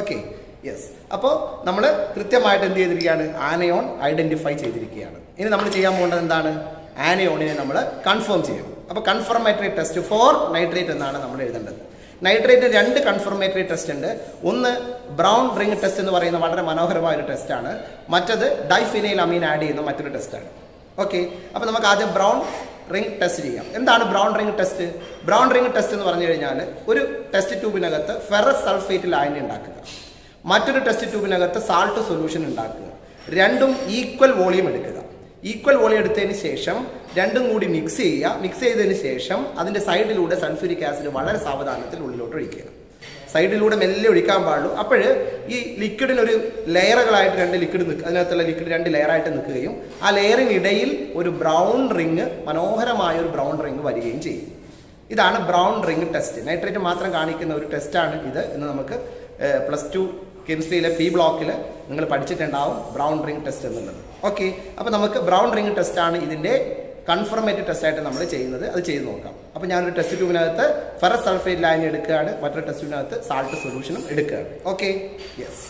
ഓക്കെ യെസ് അപ്പോൾ നമ്മൾ കൃത്യമായിട്ട് എന്ത് ചെയ്തിരിക്കുകയാണ്? ആനയോൺ ഐഡന്റിഫൈ ചെയ്തിരിക്കുകയാണ്. ഇനി നമ്മൾ ചെയ്യാൻ പോകേണ്ടത് എന്താണ്? ആനയോണിനെ നമ്മൾ കൺഫേം ചെയ്യണം. അപ്പോൾ കൺഫർമേറ്ററി ടെസ്റ്റ് ഫോർ നൈട്രേറ്റ് എന്നാണ് നമ്മൾ എഴുതേണ്ടത്. നൈട്രേറ്റ് രണ്ട് കൺഫർമേറ്ററി ടെസ്റ്റ് ഉണ്ട്. ഒന്ന് ബ്രൗൺ റിംഗ് ടെസ്റ്റ് എന്ന് പറയുന്ന വളരെ മനോഹരമായ ഒരു ടെസ്റ്റാണ് മറ്റത് ഡൈഫിനൈൽ അമീൻ ആഡ് ചെയ്യുന്ന മറ്റൊരു ടെസ്റ്റാണ് ഓക്കെ അപ്പോൾ നമുക്ക് ആദ്യം ബ്രൗൺ റിംഗ് ടെസ്റ്റ് ചെയ്യാം. എന്താണ് brown ring test brown ring test എന്ന് പറഞ്ഞു കഴിഞ്ഞാൽ ഒരു ടെസ്റ്റ് ട്യൂബിനകത്ത് ഫെറസ് സൾഫേറ്റ് ലായനി ഉണ്ടാക്കുക. മറ്റൊരു ടെസ്റ്റ് ട്യൂബിനകത്ത് സാൾട്ട് സൊല്യൂഷൻ ഉണ്ടാക്കുക. രണ്ടും ഈക്വൽ വോളിയം എടുക്കുക. ഈക്വൽ വോളിയം എടുത്തതിന് ശേഷം രണ്ടും കൂടി മിക്സ് ചെയ്യുക. മിക്സ് ചെയ്തതിന് ശേഷം അതിന്റെ സൈഡിലൂടെ സൺഫ്യൂരിക് ആസിഡ് വളരെ സാവധാനത്തിൽ ഉള്ളിലോട്ട് ഒഴിക്കുക. സൈഡിലൂടെ മെല്ലെ ഒഴിക്കാൻ പാടുള്ളൂ. അപ്പോൾ ഈ ലിക്വിഡിനൊരു ലെയറുകളായിട്ട് രണ്ട് ലിക്വിഡ് നിൽക്കുക അതിനകത്തുള്ള ലിക്വിഡ് രണ്ട് ലെയറായിട്ട് നിൽക്കുകയും ആ ലെയറിനിടയിൽ ഒരു ബ്രൗൺ റിങ് മനോഹരമായ ഒരു ബ്രൗൺ റിങ് വരികയും ചെയ്യും. ഇതാണ് ബ്രൗൺ റിങ് ടെസ്റ്റ് നൈട്രേറ്റ് മാത്രം കാണിക്കുന്ന ഒരു ടെസ്റ്റാണ് ഇത് എന്ന് നമുക്ക് പ്ലസ് ടു കെമിസ്ട്രിയിലെ പി ബ്ലോക്കിൽ നിങ്ങൾ പഠിച്ചിട്ടുണ്ടാവും ബ്രൗൺ റിങ് ടെസ്റ്റ് എന്നുള്ളത്. ഓക്കെ അപ്പോൾ നമുക്ക് ബ്രൗൺ റിങ് ടെസ്റ്റാണ് ഇതിന്റെ കൺഫർമേറ്റീവ് ടെസ്റ്റായിട്ട് നമ്മൾ ചെയ്യുന്നത് അത് ചെയ്ത് നോക്കാം. അപ്പോൾ ഞാനൊരു ടെസ്റ്റ് ട്യൂബിനകത്ത് ഫെറസ് സൾഫേറ്റ് ലൈൻ എടുക്കുകയാണ്. മറ്റൊരു ടെസ്റ്റ് ട്യൂബിനകത്ത് സാൾട്ട് സൊല്യൂഷനും എടുക്കുകയാണ്. ഓക്കെ യെസ്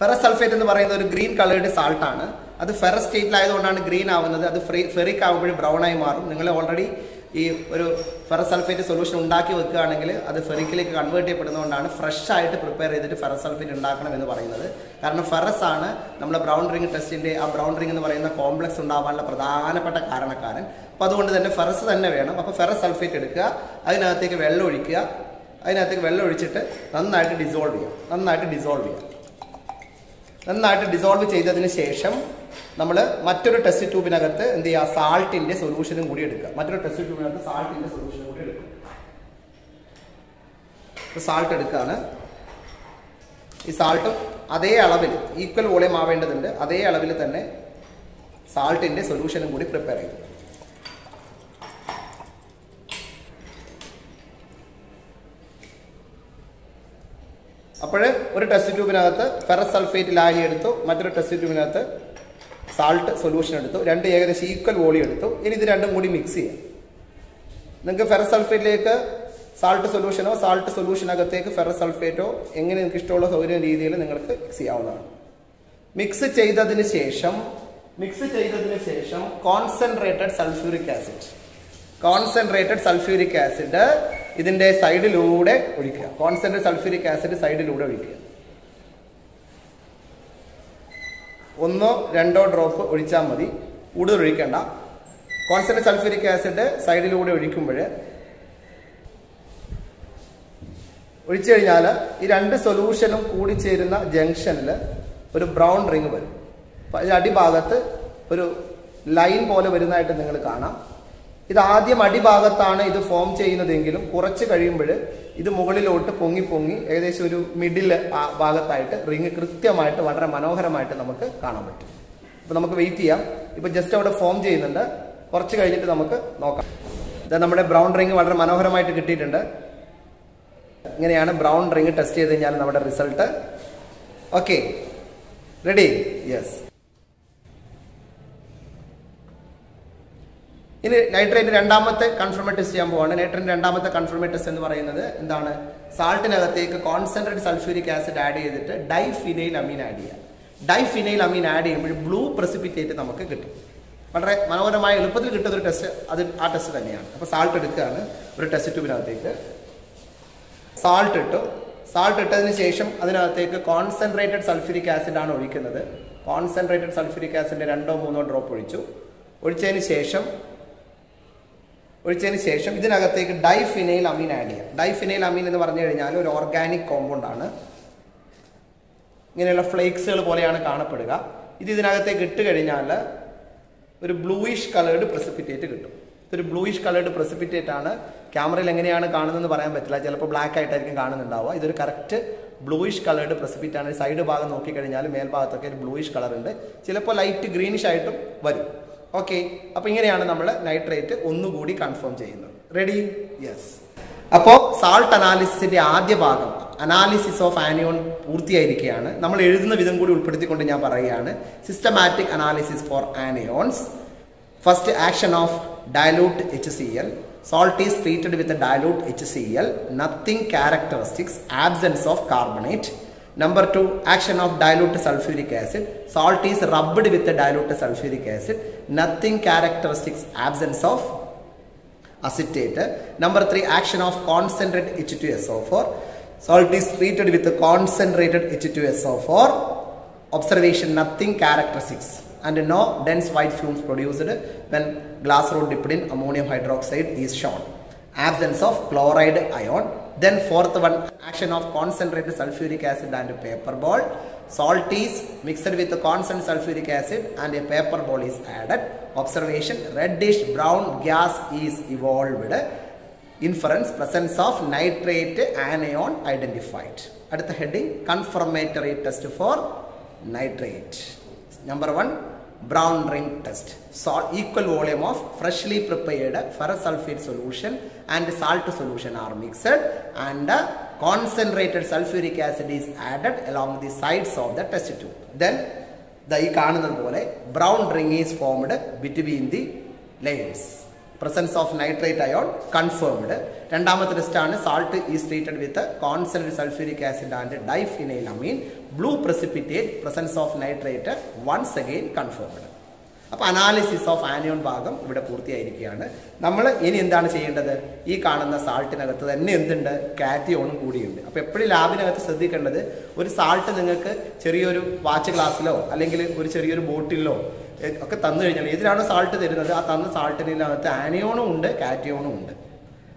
ഫെറസ് സൾഫേറ്റ് എന്ന് പറയുന്നത് ഒരു ഗ്രീൻ കളേർഡ് സാൾട്ടാണ് അത് ഫെറസ് സ്റ്റേറ്റിലായതുകൊണ്ടാണ് ഗ്രീൻ ആവുന്നത്. അത് ഫ്രീ ഫെറിക് ആകുമ്പോഴും ബ്രൗൺ ആയി മാറും. നിങ്ങൾ ഓൾറെഡി ഈ ഒരു ഫെറസ് സൾഫേറ്റ് സൊല്യൂഷൻ ഉണ്ടാക്കി വെക്കുകയാണെങ്കിൽ അത് ഫെറിക്കിലേക്ക് കൺവേർട്ട് ചെയ്യപ്പെടുന്നതുകൊണ്ടാണ് ഫ്രഷ് ആയിട്ട് പ്രിപ്പയർ ചെയ്തിട്ട് ഫെറസ് സൾഫേറ്റ് ഉണ്ടാക്കണം എന്ന് പറയുന്നത്. കാരണം ഫെറസ് ആണ് നമ്മുടെ ബ്രൗൺ റിംഗ് ടെസ്റ്റിന്റെ ആ ബ്രൗൺ റിംഗ് എന്ന് പറയുന്ന കോംപ്ലക്സ് ഉണ്ടാവാനുള്ള പ്രധാനപ്പെട്ട കാരണക്കാരൻ. അപ്പോൾ അതുകൊണ്ട് തന്നെ ഫെറസ് തന്നെ വേണം. അപ്പോൾ ഫെറസ് സൾഫേറ്റ് എടുക്കുക അതിനകത്തേക്ക് വെള്ളം ഒഴിക്കുക അതിനകത്തേക്ക് വെള്ളം ഒഴിച്ചിട്ട് നന്നായിട്ട് ഡിസോൾവ് ചെയ്യുക. നന്നായിട്ട് ഡിസോൾവ് ചെയ്യുക. നന്നായിട്ട് ഡിസോൾവ് ചെയ്തതിന് ശേഷം നമ്മൾ മറ്റൊരു ടെസ്റ്റ് ട്യൂബിനകത്ത് എന്ത് ചെയ്യുക? സാൾട്ടിന്റെ സൊല്യൂഷനും കൂടി എടുക്കുക. മറ്റൊരു ടെസ്റ്റ് ട്യൂബിനകത്ത് സാൾട്ടിന്റെ സൊല്യൂഷനും കൂടി എടുക്കുക. സാൾട്ട് എടുക്കുകയാണ്. ഈ സാൾട്ടും അതേ അളവിൽ ഈക്വൽ വോളിയം ആവേണ്ടതുണ്ട്. അതേ അളവിൽ തന്നെ സാൾട്ടിന്റെ സൊല്യൂഷനും കൂടി പ്രിപ്പയർ ചെയ്തു. അപ്പോൾ ഒരു ടെസ്റ്റ് ട്യൂബിനകത്ത് ഫെറസ് സൾഫേറ്റ് ലായനി എടുത്തു. മറ്റൊരു ടെസ്റ്റ് ട്യൂബിനകത്ത് സാൾട്ട് സൊല്യൂഷൻ എടുത്തു രണ്ട് ഏകദേശം ഈക്വൽ വോളി എടുത്തു. ഇനി ഇത് രണ്ടും കൂടി മിക്സ് ചെയ്യാം. നിങ്ങൾക്ക് ഫെറസ് സൾഫേറ്റിലേക്ക് സാൾട്ട് സൊല്യൂഷനോ സാൾട്ട് സൊല്യൂഷനകത്തേക്ക് ഫെറസ് സൾഫേറ്റോ എങ്ങനെ നിങ്ങൾക്ക് ഇഷ്ടമുള്ള സൗകര്യം രീതിയിൽ നിങ്ങൾക്ക് മിക്സ് ചെയ്യാവുന്നതാണ്. മിക്സ് ചെയ്തതിന് ശേഷം മിക്സ് ചെയ്തതിന് ശേഷം concentrated sulphuric acid concentrated sulphuric acid ഇതിന്റെ സൈഡിലൂടെ ഒഴിക്കുക. കോൺസെൻട്രേറ്റ് സൾഫ്യൂരിക് ആസിഡ് സൈഡിലൂടെ ഒഴിക്കുക. ഒന്നോ രണ്ടോ ഡ്രോപ്പ് ഒഴിച്ചാൽ മതി. കൂടുതൽ ഒഴിക്കേണ്ട. കോൺസെൻട്രേറ്റ് സൾഫ്യൂരിക് ആസിഡ് സൈഡിലൂടെ ഒഴിക്കുമ്പോൾ ഒഴിച്ചു കഴിഞ്ഞാൽ ഈ രണ്ട് സൊല്യൂഷനും കൂടിച്ചേരുന്ന ജംഗ്ഷനിൽ ഒരു ബ്രൗൺ റിങ് വരും. അതിന്റെ അടിഭാഗത്ത് ഒരു ലൈൻ പോലെ വരുന്നതായിട്ട് നിങ്ങൾ കാണാം. ഇത് ആദ്യം അടിഭാഗത്താണ് ഇത് ഫോം ചെയ്യുന്നതെങ്കിലും കുറച്ച് കഴിയുമ്പോൾ ഇത് മുകളിലോട്ട് പൊങ്ങി പൊങ്ങി ഏകദേശം ഒരു മിഡിൽ ഭാഗത്തായിട്ട് റിങ് കൃത്യമായിട്ട് വളരെ മനോഹരമായിട്ട് നമുക്ക് കാണാൻ പറ്റും. ഇപ്പൊ നമുക്ക് വെയിറ്റ് ചെയ്യാം. ഇപ്പൊ ജസ്റ്റ് അവിടെ ഫോം ചെയ്യുന്നുണ്ട്. കുറച്ച് കഴിഞ്ഞിട്ട് നമുക്ക് നോക്കാം. ഇത് നമ്മുടെ ബ്രൗൺ റിങ് വളരെ മനോഹരമായിട്ട് കിട്ടിയിട്ടുണ്ട്. ഇങ്ങനെയാണ് ബ്രൗൺ റിങ് ടെസ്റ്റ് ചെയ്ത് കഴിഞ്ഞാൽ നമ്മുടെ റിസൾട്ട് ഓക്കെ റെഡി യെസ് ഇനി നൈട്രേറ്റ് രണ്ടാമത്തെ കൺഫർമേറ്റ് ടെസ്റ്റ് ചെയ്യാൻ പോവാണ്. നൈട്രേറ്റ് രണ്ടാമത്തെ കൺഫർമേറ്റ് ടെസ്റ്റ് എന്ന് പറയുന്നത് എന്താണ്? സാൾട്ടിനകത്തേക്ക് കോൺസെൻട്രേറ്റ് സൾഫ്യൂരിക് ആസിഡ് ആഡ് ചെയ്തിട്ട് ഡൈഫിനൈൽ അമീൻ ആഡ് ചെയ്യുക ഡൈഫിനൈൽ അമീൻ ആഡ് ചെയ്യുമ്പോൾ ബ്ലൂ പ്രസിപ്പിറ്റേറ്റ് നമുക്ക് കിട്ടും. വളരെ മനോഹരമായ എളുപ്പത്തിൽ കിട്ടുന്ന ഒരു ടെസ്റ്റ് അത് ആ ടെസ്റ്റ് തന്നെയാണ്. അപ്പോൾ സാൾട്ട് എടുക്കുകയാണ്. ഒരു ടെസ്റ്റ് ട്യൂബിനകത്തേക്ക് സാൾട്ട് ഇട്ടു. സാൾട്ട് ഇട്ടതിന് ശേഷം അതിനകത്തേക്ക് കോൺസെൻട്രേറ്റഡ് സൾഫ്യൂരിക് ആസിഡ് ആണ് ഒഴിക്കുന്നത്. കോൺസെൻട്രേറ്റഡ് സൾഫ്യൂരിക് ആസിഡിന്റെ രണ്ടോ മൂന്നോ ഡ്രോപ്പ് ഒഴിച്ചു. ഒഴിച്ചതിന് ശേഷം ഒഴിച്ചതിന് ശേഷം ഇതിനകത്തേക്ക് ഡൈഫിനൈൽ അമീൻ ആഡ് ചെയ്യാം. ഡൈഫിനൈൽ അമീൻ എന്ന് പറഞ്ഞു കഴിഞ്ഞാൽ ഒരു ഓർഗാനിക് കോമ്പൗണ്ട് ആണ്. ഇങ്ങനെയുള്ള ഫ്ലേക്സുകൾ പോലെയാണ് കാണപ്പെടുക. ഇത് ഇതിനകത്തേക്ക് ഇട്ട് കഴിഞ്ഞാൽ ഒരു ബ്ലൂയിഷ് കളേർഡ് പ്രസിപ്പിറ്റേറ്റ് കിട്ടും. ഇതൊരു ബ്ലൂയിഷ് കളേർഡ് പ്രസിപ്പിറ്റേറ്റ് ആണ്. ക്യാമറയിൽ എങ്ങനെയാണ് കാണുന്നതെന്ന് പറയാൻ പറ്റില്ല. ചിലപ്പോൾ ബ്ലാക്ക് ആയിട്ടായിരിക്കും കാണുന്നുണ്ടാവുക. ഇതൊരു കറക്റ്റ് ബ്ലൂയിഷ് കളേർഡ് പ്രസിപ്പിറ്റ് ആണ്. സൈഡ് ഭാഗം നോക്കിക്കഴിഞ്ഞാൽ മേൽഭാഗത്തൊക്കെ ഒരു ബ്ലൂയിഷ് കളർ ഉണ്ട്. ചിലപ്പോൾ ലൈറ്റ് ഗ്രീനിഷ് ആയിട്ടും വരും. ഓക്കെ അപ്പോൾ ഇങ്ങനെയാണ് നമ്മൾ നൈട്രേറ്റ് ഒന്നുകൂടി കൺഫേം ചെയ്യുന്നത്. റെഡി യെസ് അപ്പോൾ സാൾട്ട് അനാലിസിസിന്റെ ആദ്യ ഭാഗം അനാലിസിസ് ഓഫ് ആനിയോൺ പൂർത്തിയായിരിക്കുകയാണ് നമ്മൾ എഴുതുന്ന വിധം കൂടി ഉൾപ്പെടുത്തിക്കൊണ്ട് ഞാൻ പറയുകയാണ്. Systematic analysis for anions first action of dilute H C L salt is treated with dilute H C L nothing characteristics absence of Number two, action of dilute sulfuric acid. Salt is rubbed with the dilute sulfuric acid. Nothing characteristics absence of acetate. Number three, action of concentrated H2SO4. Salt is treated with the concentrated H2SO4. Observation, nothing characteristics and no dense white fumes produced when glass rod dipped in ammonium hydroxide is shown. Absence of chloride ion Then fourth one, action of concentrated sulfuric acid and paper ball. Salt is mixed with constant sulfuric acid and a paper ball is added. Observation, reddish brown gas is evolved. Inference, presence of nitrate anion identified. At the heading, confirmatory test for nitrate. Number one, brown ring test. Salt equal volume of freshly prepared ferrous sulfate solution and salt solution are mixed and uh, concentrated sulfuric acid is added along the sides of the test tube. Then the ഈ കാണുന്നത് പോലെ brown ring is formed between the layers. Presence of nitrate ion confirmed രണ്ടാമത്തെ ടെസ്റ്റാണ് salt is treated with concentrate sulphuric acid and diphenyl amine precipitate presence of nitrate once again confirmed. അപ്പോൾ analysis of anion ഭാഗം ഇവിടെ പൂർത്തിയായിരിക്കുകയാണ്. നമ്മൾ ഇനി എന്താണ് ചെയ്യേണ്ടത്? ഈ കാണുന്ന സാൾട്ടിനകത്ത് തന്നെ എന്തുണ്ട്? കാറ്റിയോണും കൂടിയുണ്ട്. അപ്പോൾ എപ്പോഴും ലാബിനകത്ത് ശ്രദ്ധിക്കേണ്ടത് ഒരു സാൾട്ട് നിങ്ങൾക്ക് ചെറിയൊരു വാച്ച് ഗ്ലാസ്സിലോ അല്ലെങ്കിൽ ഒരു ചെറിയൊരു ബോട്ടിലോ ഒക്കെ തന്നു കഴിഞ്ഞാൽ ഏതിനാണ് സാൾട്ട് തരുന്നത്? ആ തന്ന സാൾട്ടിനകത്ത് ആനിയോണും ഉണ്ട് കാറ്റിയോണും ഉണ്ട്.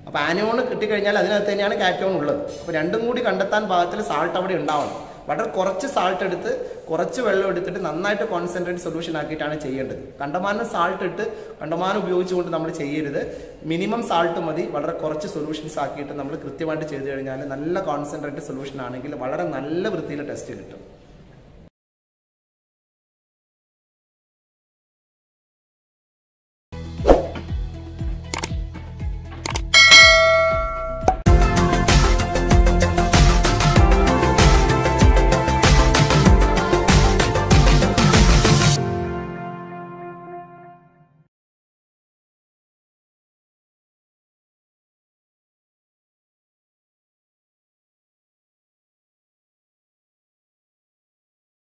അപ്പോൾ ആനിയോൺ കിട്ടിക്കഴിഞ്ഞാൽ അതിനകത്ത് തന്നെയാണ് കാറ്റിയോൺ ഉള്ളത്. അപ്പോൾ രണ്ടും കൂടി കണ്ടെത്താൻ ഭാഗത്തിൽ സാൾട്ട് അവിടെ ഉണ്ടാവണം. വളരെ കുറച്ച് സാൾട്ട് എടുത്ത് കുറച്ച് വെള്ളം എടുത്തിട്ട് നന്നായിട്ട് കോൺസെൻട്രേറ്റ് സൊല്യൂഷൻ ആക്കിയിട്ടാണ് ചെയ്യേണ്ടത്. കണ്ടമാനം സാൾട്ട് ഇട്ട് കണ്ടമാനം ഉപയോഗിച്ചുകൊണ്ട് നമ്മൾ ചെയ്യരുത്. മിനിമം സാൾട്ട് മതി. വളരെ കുറച്ച് സൊല്യൂഷൻസ് ആക്കിയിട്ട് നമ്മൾ കൃത്യമായിട്ട് ചെയ്തു കഴിഞ്ഞാൽ നല്ല കോൺസെൻട്രേറ്റ് സൊല്യൂഷൻ ആണെങ്കിൽ വളരെ നല്ല വൃത്തിയിൽ ടെസ്റ്റ് കിട്ടും.